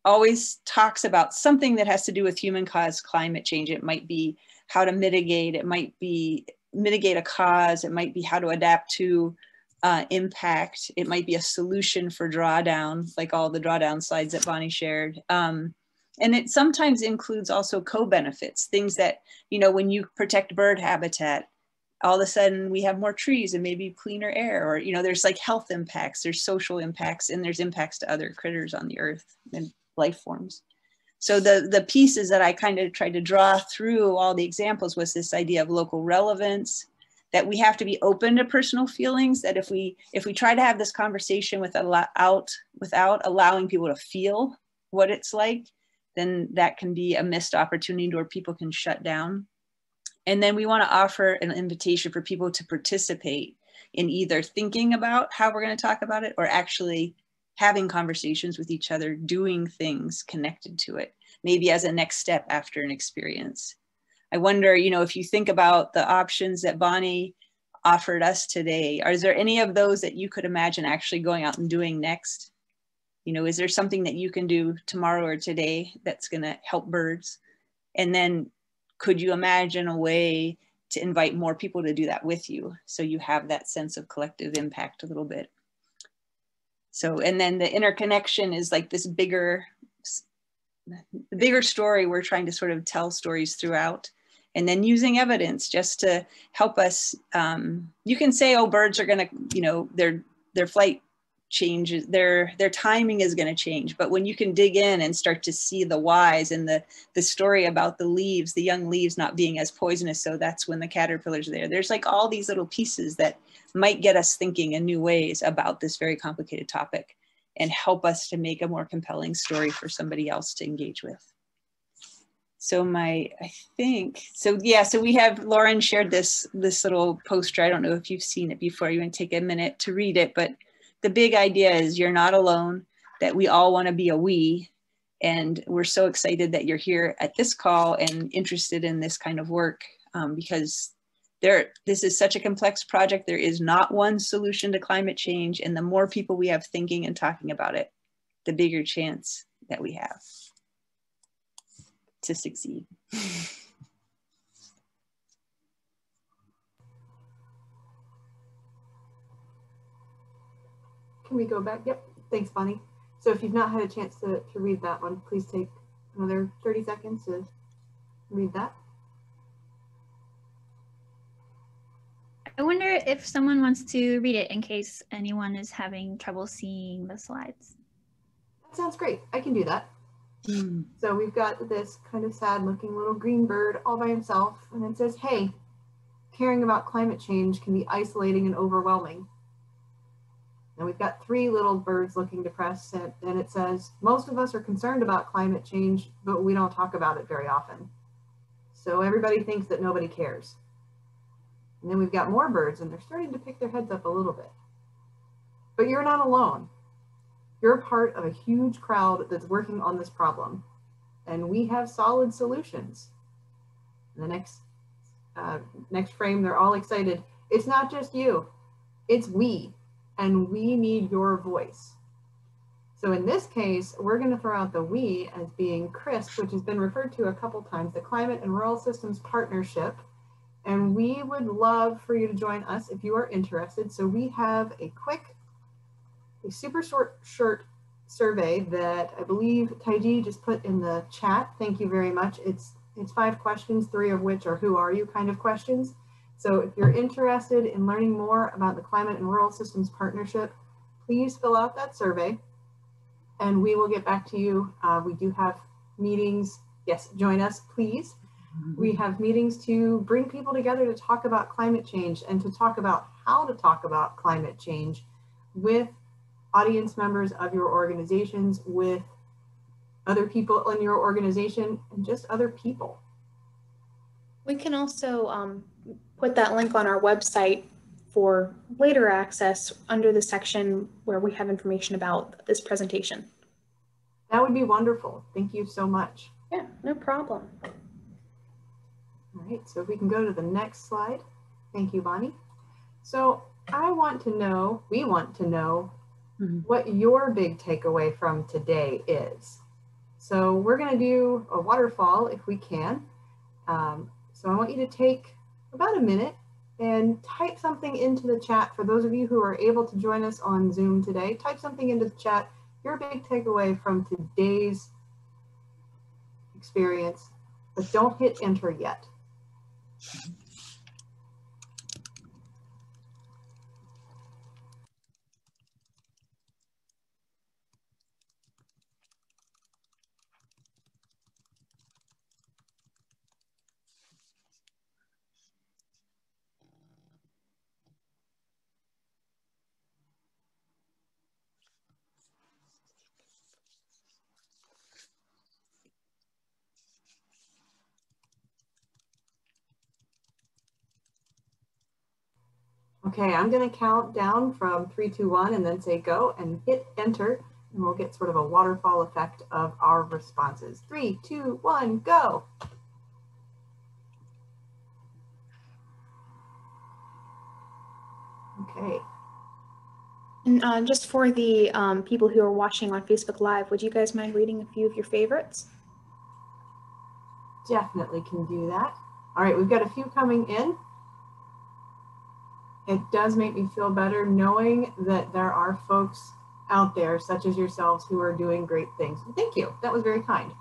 always talks about something that has to do with human caused climate change. It might be how to mitigate, it might be mitigate a cause, it might be how to adapt to uh, impact, it might be a solution for drawdown, like all the drawdown slides that Bonnie shared. Um, and it sometimes includes also co-benefits, things that, you know, when you protect bird habitat, all of a sudden we have more trees and maybe cleaner air or you know there's like health impacts there's social impacts and there's impacts to other critters on the earth and life forms. So the, the pieces that I kind of tried to draw through all the examples was this idea of local relevance, that we have to be open to personal feelings, that if we if we try to have this conversation without, out without allowing people to feel what it's like, then that can be a missed opportunity where people can shut down. And then we want to offer an invitation for people to participate in either thinking about how we're going to talk about it or actually having conversations with each other, doing things connected to it, maybe as a next step after an experience. I wonder, you know, if you think about the options that Bonnie offered us today, are there any of those that you could imagine actually going out and doing next? You know, is there something that you can do tomorrow or today that's going to help birds? And then could you imagine a way to invite more people to do that with you. So you have that sense of collective impact a little bit. So, and then the interconnection is like this bigger, the bigger story we're trying to sort of tell stories throughout. And then using evidence just to help us um, you can say oh birds are going to you know their their flight changes their their timing is going to change. But when you can dig in and start to see the whys and the the story about the leaves the young leaves not being as poisonous so that's when the caterpillars are there. There's like all these little pieces that might get us thinking in new ways about this very complicated topic and help us to make a more compelling story for somebody else to engage with. So my i think so yeah so we have lauren shared this this little poster. I don't know if you've seen it before. You want to take a minute to read it but the big idea is you're not alone that we all want to be a we and we're so excited that you're here at this call and interested in this kind of work um, because there this is such a complex project there is not one solution to climate change and the more people we have thinking and talking about it the bigger chance that we have to succeed. Can we go back? Yep. Thanks, Bonnie. So if you've not had a chance to, to read that one, please take another 30 seconds to read that. I wonder if someone wants to read it in case anyone is having trouble seeing the slides. That sounds great. I can do that. Mm. So we've got this kind of sad looking little green bird all by himself and it says, hey, caring about climate change can be isolating and overwhelming. And we've got three little birds looking depressed and, and it says, most of us are concerned about climate change, but we don't talk about it very often. So everybody thinks that nobody cares. And then we've got more birds and they're starting to pick their heads up a little bit. But you're not alone. You're part of a huge crowd that's working on this problem, and we have solid solutions. the next uh, next frame, they're all excited. It's not just you, it's we, and we need your voice. So in this case, we're going to throw out the we as being CRSP, which has been referred to a couple times, the Climate and Rural Systems Partnership. And we would love for you to join us if you are interested. So we have a quick a super short short survey that I believe Taiji just put in the chat. Thank you very much. It's it's five questions, three of which are who are you kind of questions. So if you're interested in learning more about the Climate and Rural Systems Partnership, please fill out that survey and we will get back to you. Uh, we do have meetings. Yes, join us, please. We have meetings to bring people together to talk about climate change and to talk about how to talk about climate change with audience members of your organizations, with other people in your organization, and just other people. We can also um, put that link on our website for later access under the section where we have information about this presentation. That would be wonderful. Thank you so much. Yeah, no problem. All right, so if we can go to the next slide. Thank you, Bonnie. So I want to know, we want to know mm-hmm. what your big takeaway from today is. So we're going to do a waterfall if we can. Um, so I want you to take about a minute and type something into the chat for those of you who are able to join us on Zoom today. Type something into the chat, your big takeaway from today's experience, but don't hit enter yet. Okay, I'm going to count down from three, two, one, and then say go and hit enter, and we'll get sort of a waterfall effect of our responses. Three, two, one, go. Okay. And uh, just for the um, people who are watching on Facebook Live, would you guys mind reading a few of your favorites? Definitely can do that. All right, we've got a few coming in. It does make me feel better knowing that there are folks out there, such as yourselves, who are doing great things. Thank you. That was very kind.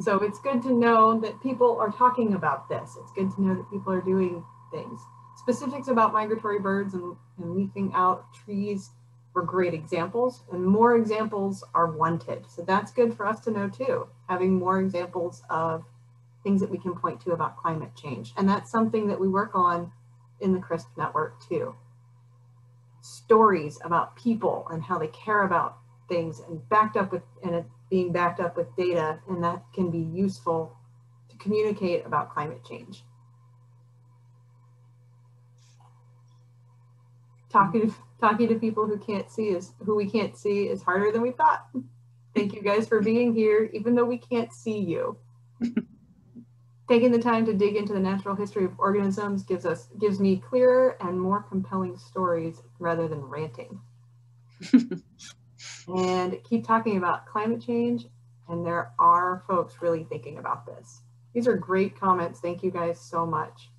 So it's good to know that people are talking about this. It's good to know that people are doing things. Specifics about migratory birds and, and leafing out trees were great examples, and more examples are wanted. So that's good for us to know too, having more examples of things that we can point to about climate change. And that's something that we work on in the CRSP network too. Stories about people and how they care about things and backed up with and it being backed up with data and that can be useful to communicate about climate change. Talking to, talking to people who can't see is who we can't see is harder than we thought. Thank you guys for being here, even though we can't see you. Taking the time to dig into the natural history of organisms gives us gives me clearer and more compelling stories rather than ranting. and keep talking about climate change. And there are folks really thinking about this. These are great comments. Thank you guys so much.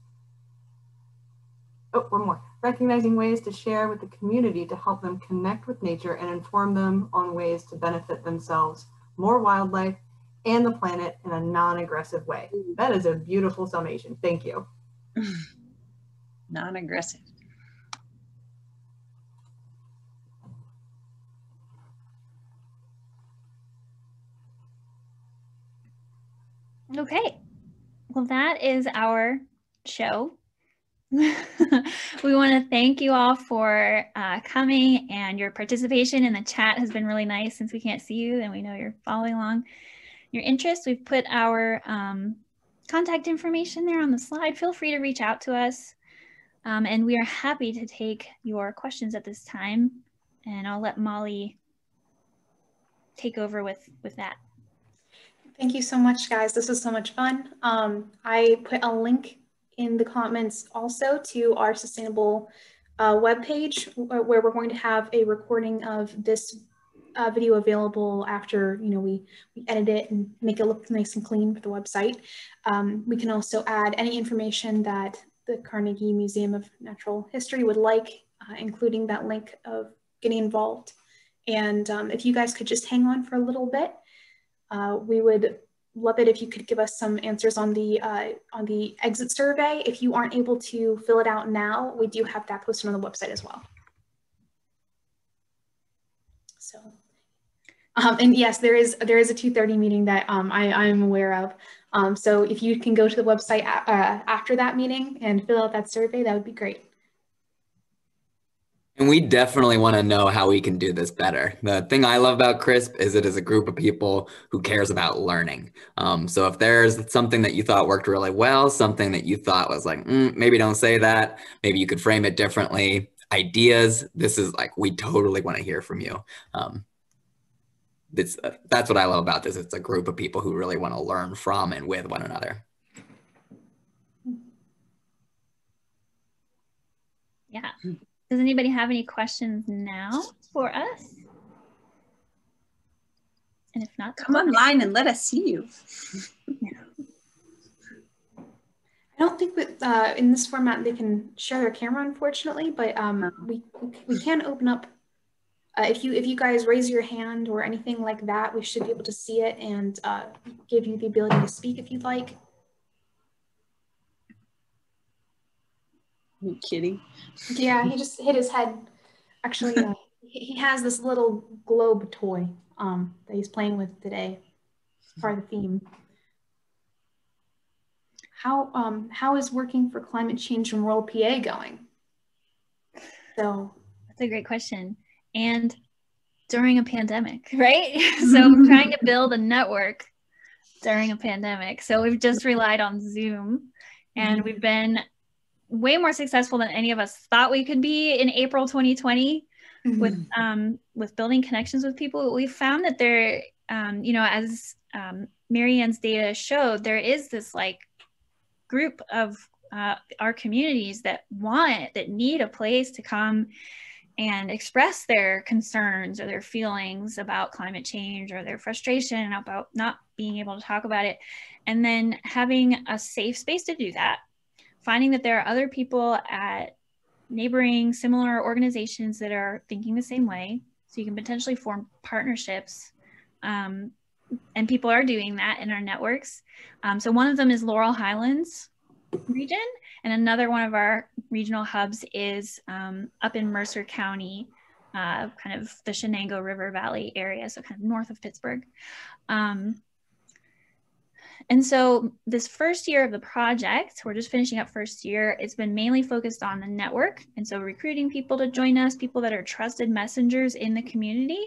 Oh, one more. Recognizing ways to share with the community to help them connect with nature and inform them on ways to benefit themselves, more wildlife, and the planet in a non-aggressive way. That is a beautiful summation. Thank you. non-aggressive. Okay. Well, that is our show. we want to thank you all for uh, coming and your participation in the chat has been really nice since we can't see you and we know you're following along your interest. We've put our um, contact information there on the slide. Feel free to reach out to us. Um, and we are happy to take your questions at this time. And I'll let Molly take over with, with that. Thank you so much, guys. This was so much fun. Um, I put a link in the comments also to our sustainable uh, webpage where we're going to have a recording of this uh, video available after you know we, we edit it and make it look nice and clean for the website. Um, we can also add any information that the Carnegie Museum of Natural History would like, uh, including that link of getting involved. And um, if you guys could just hang on for a little bit, uh, we would love it if you could give us some answers on the uh, on the exit survey. If you aren't able to fill it out now, we do have that posted on the website as well. So um, and yes, there is there is a 2.30 meeting that um, I, I'm aware of. Um, so if you can go to the website uh, after that meeting and fill out that survey, that would be great. And we definitely want to know how we can do this better. The thing I love about CRSP is it is a group of people who cares about learning. Um, so if there's something that you thought worked really well, something that you thought was like, mm, maybe don't say that, maybe you could frame it differently, ideas, this is like, we totally want to hear from you. Um, it's uh, that's what I love about this. It's a group of people who really want to learn from and with one another. Yeah. Does anybody have any questions now for us? And if not, come online and let us see you. I don't think that uh, in this format they can share their camera, unfortunately, but um, we we can open up uh, if you if you guys raise your hand or anything like that, we should be able to see it and uh, give you the ability to speak if you'd like. Are You kidding? Yeah, he just hit his head. Actually, uh, he has this little globe toy um, that he's playing with today. It's part of the theme. How um, how is working for climate change in rural PA going? So that's a great question and during a pandemic, right? so trying to build a network during a pandemic. So we've just relied on Zoom and we've been way more successful than any of us thought we could be in April 2020 mm-hmm. with um, with building connections with people. We found that there, um, you know, as um, Mary Ann's data showed, there is this like group of uh, our communities that want that need a place to come and express their concerns or their feelings about climate change or their frustration about not being able to talk about it and then having a safe space to do that finding that there are other people at neighboring similar organizations that are thinking the same way. So you can potentially form partnerships. Um, and people are doing that in our networks. Um, so one of them is Laurel Highlands region, and another one of our regional hubs is um, up in Mercer County, uh, kind of the Shenango River Valley area, so kind of north of Pittsburgh. Um, and so this first year of the project, we're just finishing up first year, it's been mainly focused on the network. And so recruiting people to join us, people that are trusted messengers in the community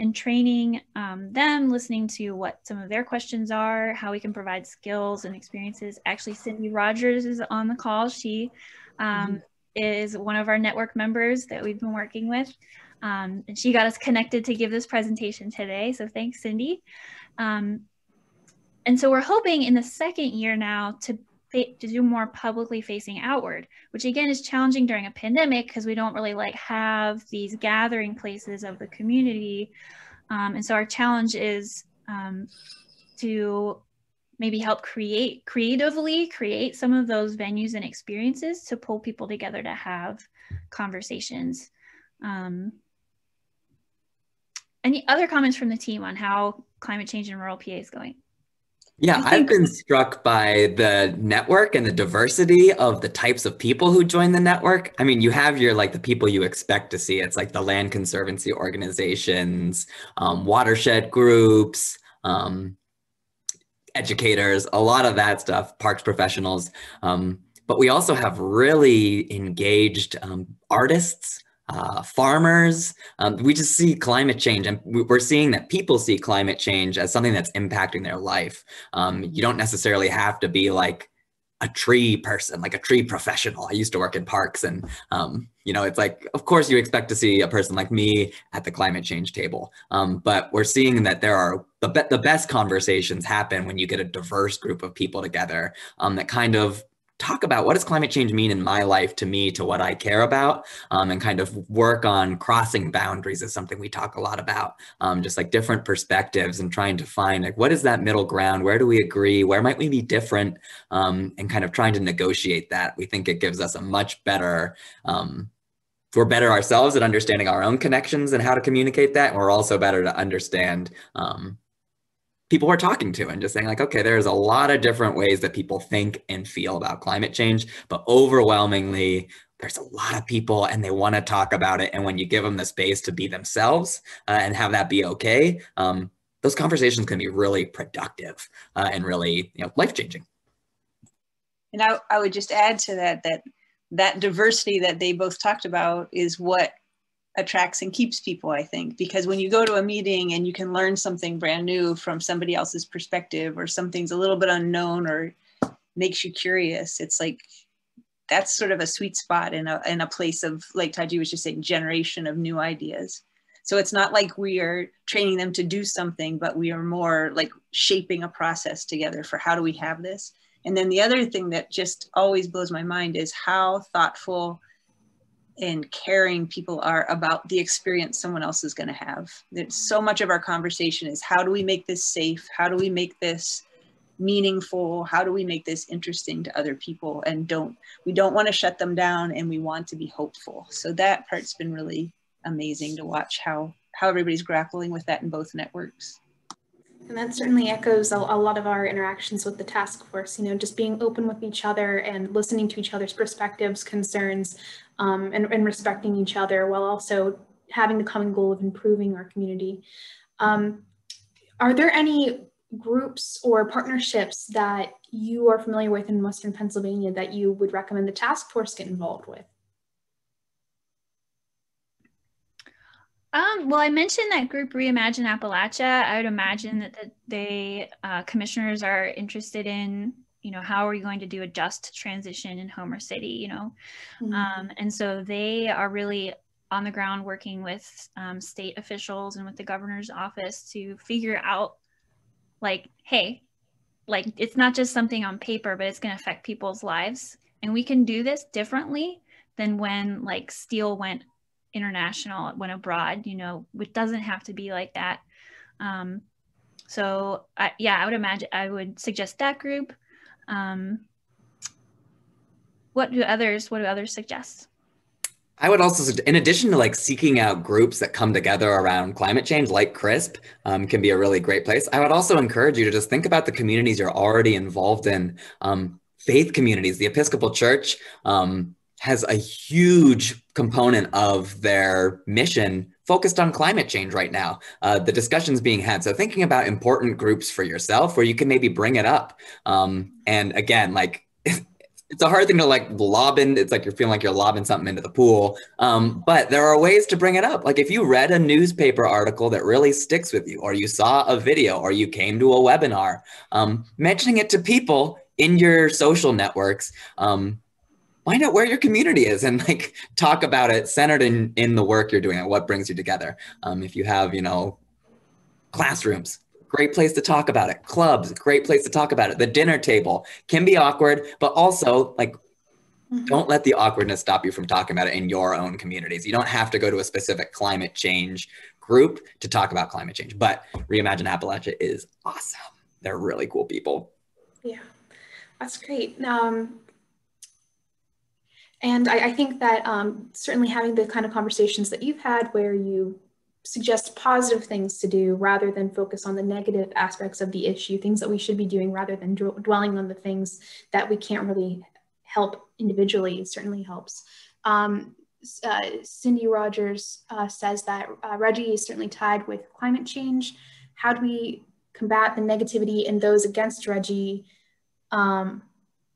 and training um, them, listening to what some of their questions are, how we can provide skills and experiences. Actually, Cindy Rogers is on the call. She um, mm-hmm. is one of our network members that we've been working with. Um, and she got us connected to give this presentation today. So thanks, Cindy. Um, and so we're hoping in the second year now to to do more publicly facing outward, which again is challenging during a pandemic because we don't really like have these gathering places of the community. Um, and so our challenge is um, to maybe help create creatively create some of those venues and experiences to pull people together to have conversations. Um, any other comments from the team on how climate change in rural PA is going? Yeah, I've been struck by the network and the diversity of the types of people who join the network. I mean, you have your like the people you expect to see. It's like the land conservancy organizations, um, watershed groups, um, educators, a lot of that stuff, parks professionals. Um, but we also have really engaged um, artists, uh, farmers. Um, we just see climate change, and we're seeing that people see climate change as something that's impacting their life. Um, you don't necessarily have to be like a tree person, like a tree professional. I used to work in parks, and um, you know, it's like, of course, you expect to see a person like me at the climate change table. Um, but we're seeing that there are the be- the best conversations happen when you get a diverse group of people together um, that kind of talk about what does climate change mean in my life to me to what i care about um, and kind of work on crossing boundaries is something we talk a lot about um, just like different perspectives and trying to find like what is that middle ground? Where do we agree? Where might we be different? Um, and kind of trying to negotiate that. We think it gives us a much better um, we're better ourselves at understanding our own connections and how to communicate that and we're also better to understand um, people we're talking to and just saying like okay there's a lot of different ways that people think and feel about climate change but overwhelmingly there's a lot of people and they want to talk about it. And when you give them the space to be themselves uh, and have that be okay um, those conversations can be really productive uh, and really you know life changing and I, I would just add to that that that diversity that they both talked about is what attracts and keeps people, I think, because when you go to a meeting and you can learn something brand new from somebody else's perspective or something's a little bit unknown or makes you curious, it's like that's sort of a sweet spot in a, in a place of, like Taji was just saying, generation of new ideas. So it's not like we are training them to do something, but we are more like shaping a process together for how do we have this. And then the other thing that just always blows my mind is how thoughtful and caring people are about the experience someone else is going to have. That so much of our conversation is how do we make this safe? How do we make this meaningful? How do we make this interesting to other people? And don't we don't want to shut them down and we want to be hopeful. So that part's been really amazing to watch how how everybody's grappling with that in both networks. And that certainly echoes a, a, lot of our interactions with the task force, you know, just being open with each other and listening to each other's perspectives, concerns, um, and, and, respecting each other while also having the common goal of improving our community. Um, are there any groups or partnerships that you are familiar with in Western Pennsylvania that you would recommend the task force get involved with? Um, well, I mentioned that group Reimagine Appalachia. I would imagine that the, they uh, commissioners are interested in, you know, how are you going to do a just transition in Homer City, you know? Mm-hmm. Um, and so they are really on the ground working with um, state officials and with the governor's office to figure out, like, hey, like it's not just something on paper, but it's going to affect people's lives. And we can do this differently than when like steel went international, it went abroad, you know, it doesn't have to be like that. Um, so I, yeah, I would imagine, I would suggest that group. Um, what do others what do others suggest? I would also, in addition to like seeking out groups that come together around climate change, like CRSP, um, can be a really great place. I would also encourage you to just think about the communities you're already involved in. Um, faith communities, the Episcopal Church um, has a huge component of their mission focused on climate change right now. Uh, the discussions being had. So thinking about important groups for yourself where you can maybe bring it up. Um, and again, like it's a hard thing to like lob in. It's like you're feeling like you're lobbing something into the pool. Um, but there are ways to bring it up. Like if you read a newspaper article that really sticks with you, or you saw a video, or you came to a webinar, um, mentioning it to people in your social networks. Um, find out where your community is and like talk about it centered in in the work you're doing and what brings you together. Um, if you have, you know, classrooms, great place to talk about it. Clubs, great place to talk about it. The dinner table can be awkward, but also like mm-hmm. don't let the awkwardness stop you from talking about it in your own communities. You don't have to go to a specific climate change group to talk about climate change, but Reimagine Appalachia is awesome. They're really cool people. Yeah, that's great. Um, and I, I, think that um, certainly having the kind of conversations that you've had where you suggest positive things to do rather than focus on the negative aspects of the issue, things that we should be doing rather than dwelling on the things that we can't really help individually certainly helps. Um, uh, Cindy Rogers uh, says that uh, RGGI is certainly tied with climate change. How do we combat the negativity in those against RGGI um,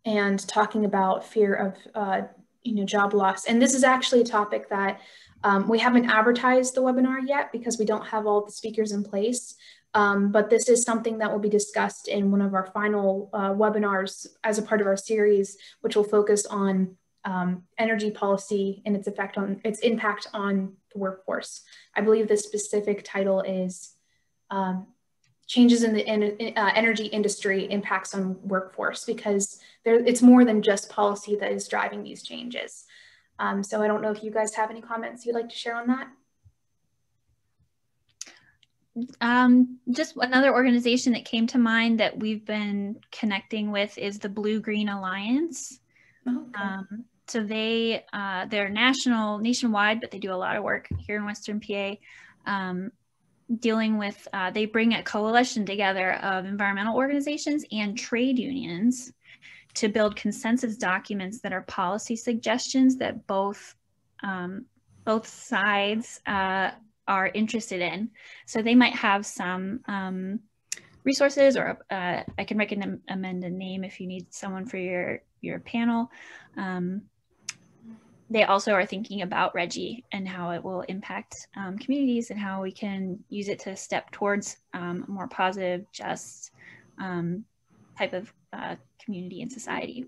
and talking about fear of uh, you know job loss? And this is actually a topic that um, we haven't advertised the webinar yet because we don't have all the speakers in place, um, but this is something that will be discussed in one of our final uh, webinars as a part of our series, which will focus on um, energy policy and its effect on its impact on the workforce. I believe the specific title is um, changes in the in, uh, energy industry impacts on workforce because there, it's more than just policy that is driving these changes. Um, so I don't know if you guys have any comments you'd like to share on that. Um, just another organization that came to mind that we've been connecting with is the Blue Green Alliance. Oh, okay. Um, so they uh, they're national nationwide, but they do a lot of work here in Western PA. Um, dealing with uh, they bring a coalition together of environmental organizations and trade unions to build consensus documents that are policy suggestions that both um, both sides uh, are interested in. So they might have some um, resources, or uh, I can recommend amend a name if you need someone for your your panel. Um, they also are thinking about RGGI and how it will impact um, communities and how we can use it to step towards um, a more positive, just um, type of uh, community and society.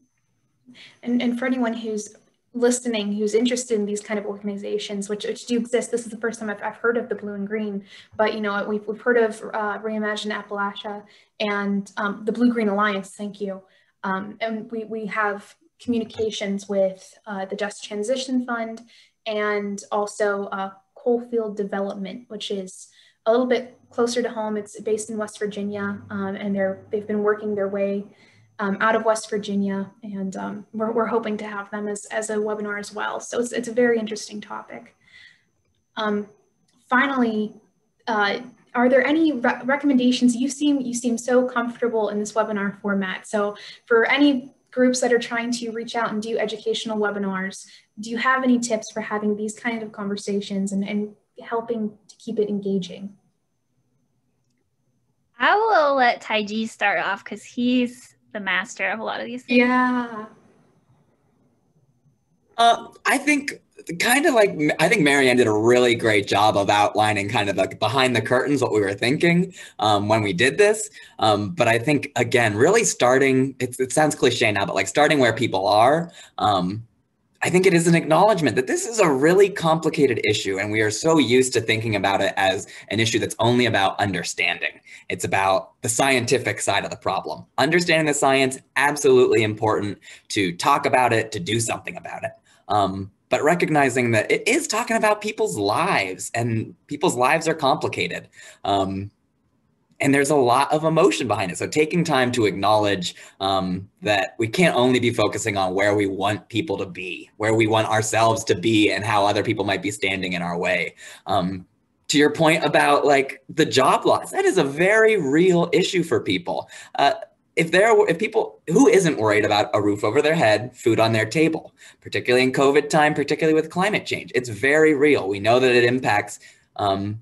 And, and for anyone who's listening who's interested in these kind of organizations, which, which do exist. This is the first time I've, I've heard of the Blue and Green, but you know we've, we've heard of uh, Reimagine Appalachia and um, the Blue Green Alliance. Thank you. Um, and we we have communications with uh, the Just Transition Fund and also uh, Coalfield Development, which is a little bit closer to home. It's based in West Virginia, um, and they're they've been working their way um, out of West Virginia, and um, we're, we're hoping to have them as, as a webinar as well. So it's, it's a very interesting topic. Um, finally, uh, are there any re recommendations? You seem you seem so comfortable in this webinar format. So for any groups that are trying to reach out and do educational webinars, do you have any tips for having these kind of conversations and, and helping to keep it engaging? I will let Taiji start off because he's the master of a lot of these things. Yeah. Uh, I think kind of like I think Mary Ann did a really great job of outlining kind of like behind the curtains what we were thinking um, when we did this. Um, but I think again, really starting it, it sounds cliche now, but like starting where people are. Um, I think it is an acknowledgement that this is a really complicated issue, and we are so used to thinking about it as an issue that's only about understanding. It's about the scientific side of the problem. Understanding the science, absolutely important to talk about it, to do something about it. Um, but recognizing that it is talking about people's lives, and people's lives are complicated. Um, and there's a lot of emotion behind it. So taking time to acknowledge um, that we can't only be focusing on where we want people to be, where we want ourselves to be, and how other people might be standing in our way. Um, to your point about like the job loss, that is a very real issue for people. Uh, if there are, if people who isn't worried about a roof over their head food on their table particularly in covid time particularly with climate change it's very real we know that it impacts um,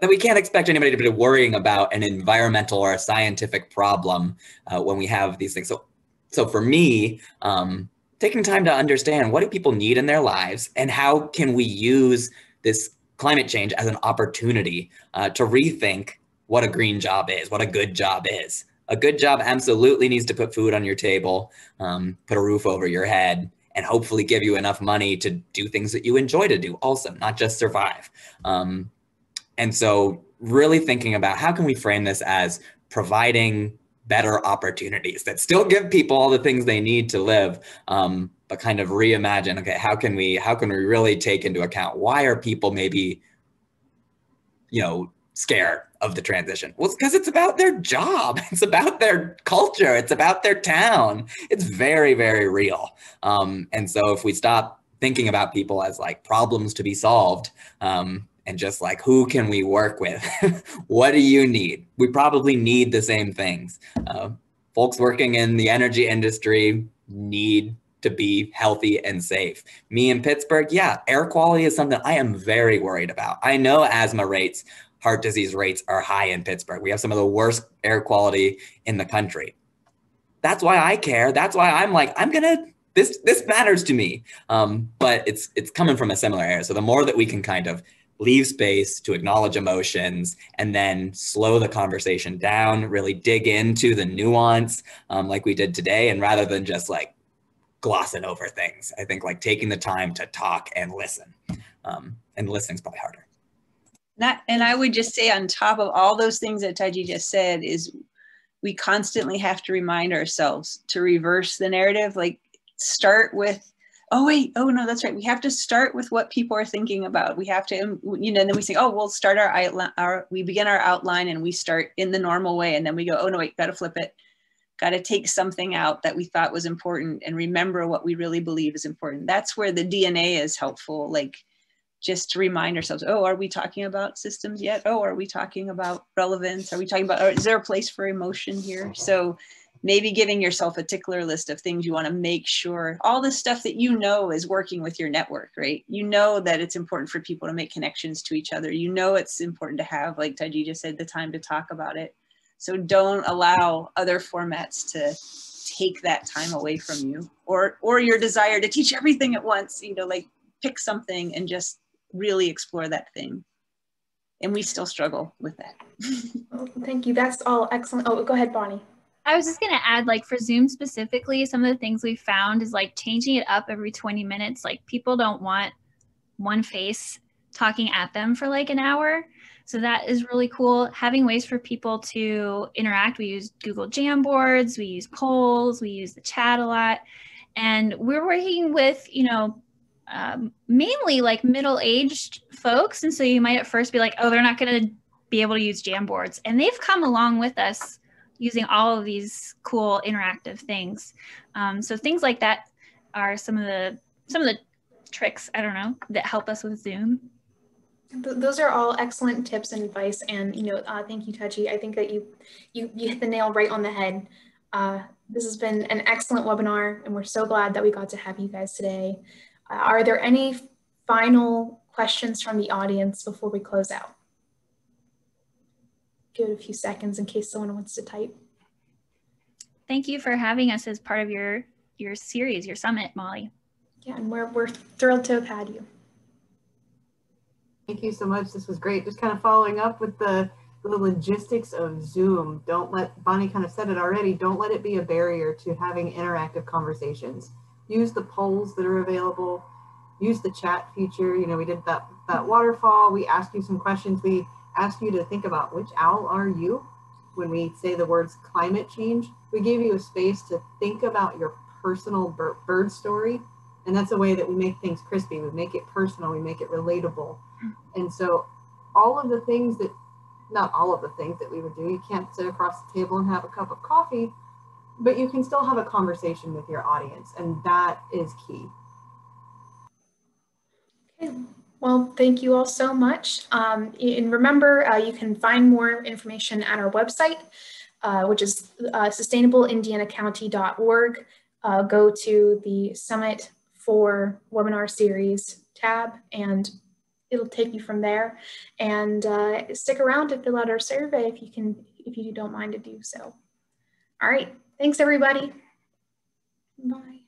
that we can't expect anybody to be worrying about an environmental or a scientific problem uh, when we have these things. So, so for me, um, taking time to understand what do people need in their lives and how can we use this climate change as an opportunity uh, to rethink what a green job is, what a good job is. A good job absolutely needs to put food on your table, um, put a roof over your head, and hopefully give you enough money to do things that you enjoy to do also, not just survive. Um, and so really thinking about how can we frame this as providing better opportunities that still give people all the things they need to live um, but kind of reimagine okay how can we how can we really take into account why are people maybe you know scared of the transition. Well it's because it's about their job. It's about their culture. It's about their town. It's very very real. Um, and so if we stop thinking about people as like problems to be solved um, and just like who can we work with? What do you need? We probably need the same things. Uh, folks working in the energy industry need to be healthy and safe. Me in pittsburgh yeah air quality is something i am very worried about. I know asthma rates heart disease rates are high in pittsburgh we have some of the worst air quality in the country that's why i care that's why i'm like i'm gonna this this matters to me um, but it's it's coming from a similar area so the more that we can kind of leave space to acknowledge emotions and then slow the conversation down, really dig into the nuance um, like we did today. And rather than just like glossing over things, I think like taking the time to talk and listen. Um, and listening's probably harder. And I would just say on top of all those things that Taji just said is we constantly have to remind ourselves to reverse the narrative, like start with oh wait oh no that's right. We have to start with what people are thinking about. We have to um, you know and then we say oh we'll start our outline our we begin our outline and we start in the normal way. And then we go oh no wait got to flip it. Got to take something out that we thought was important and remember what we really believe is important. That's where the dna is helpful like just to remind ourselves oh are we talking about systems yet oh are we talking about relevance are we talking about is there a place for emotion here uh-huh. so maybe giving yourself a tickler list of things you want to make sure all the stuff that you know is working with your network, right? You know that it's important for people to make connections to each other. You know it's important to have, like Taji just said, the time to talk about it. So don't allow other formats to take that time away from you or or your desire to teach everything at once, you know, like pick something and just really explore that thing. And we still struggle with that. thank you. That's all excellent. Oh, go ahead, Bonnie. I was just going to add, like for Zoom specifically, some of the things we found is like changing it up every 20 minutes. Like people don't want one face talking at them for like an hour. So that is really cool. Having ways for people to interact. We use Google Jamboards, we use polls, we use the chat a lot. And we're working with, you know, um, mainly like middle aged folks. And so you might at first be like, oh, they're not going to be able to use Jamboards. And they've come along with us using all of these cool interactive things. Um, so things like that are some of the some of the tricks I don't know that help us with Zoom. Those are all excellent tips and advice, and you know, uh, thank you, Taji. I think that you you you hit the nail right on the head. Uh, this has been an excellent webinar, and we're so glad that we got to have you guys today. Uh, are there any final questions from the audience before we close out? give it a few seconds in case someone wants to type. Thank you for having us as part of your, your series, your summit, Molly. Yeah, and we're, we're thrilled to have had you. Thank you so much. This was great. Just kind of following up with the, the logistics of Zoom. Don't let, Bonnie kind of said it already, don't let it be a barrier to having interactive conversations. Use the polls that are available. Use the chat feature. You know, we did that, that waterfall. We asked you some questions. We ask you to think about which owl are you when we say the words climate change. We gave you a space to think about your personal bird story. And that's a way that we make things crispy. We make it personal, we make it relatable. And so all of the things that not all of the things that we would do. You can't sit across the table and have a cup of coffee, but you can still have a conversation with your audience, and that is key. Okay. Well, thank you all so much. Um, and remember, uh, you can find more information at our website, uh, which is uh, sustainableindianacounty.org. Uh, go to the Summit IV Webinar Series tab and it'll take you from there. And uh, stick around to fill out our survey if you can, if you don't mind to do so. All right, thanks everybody. Bye.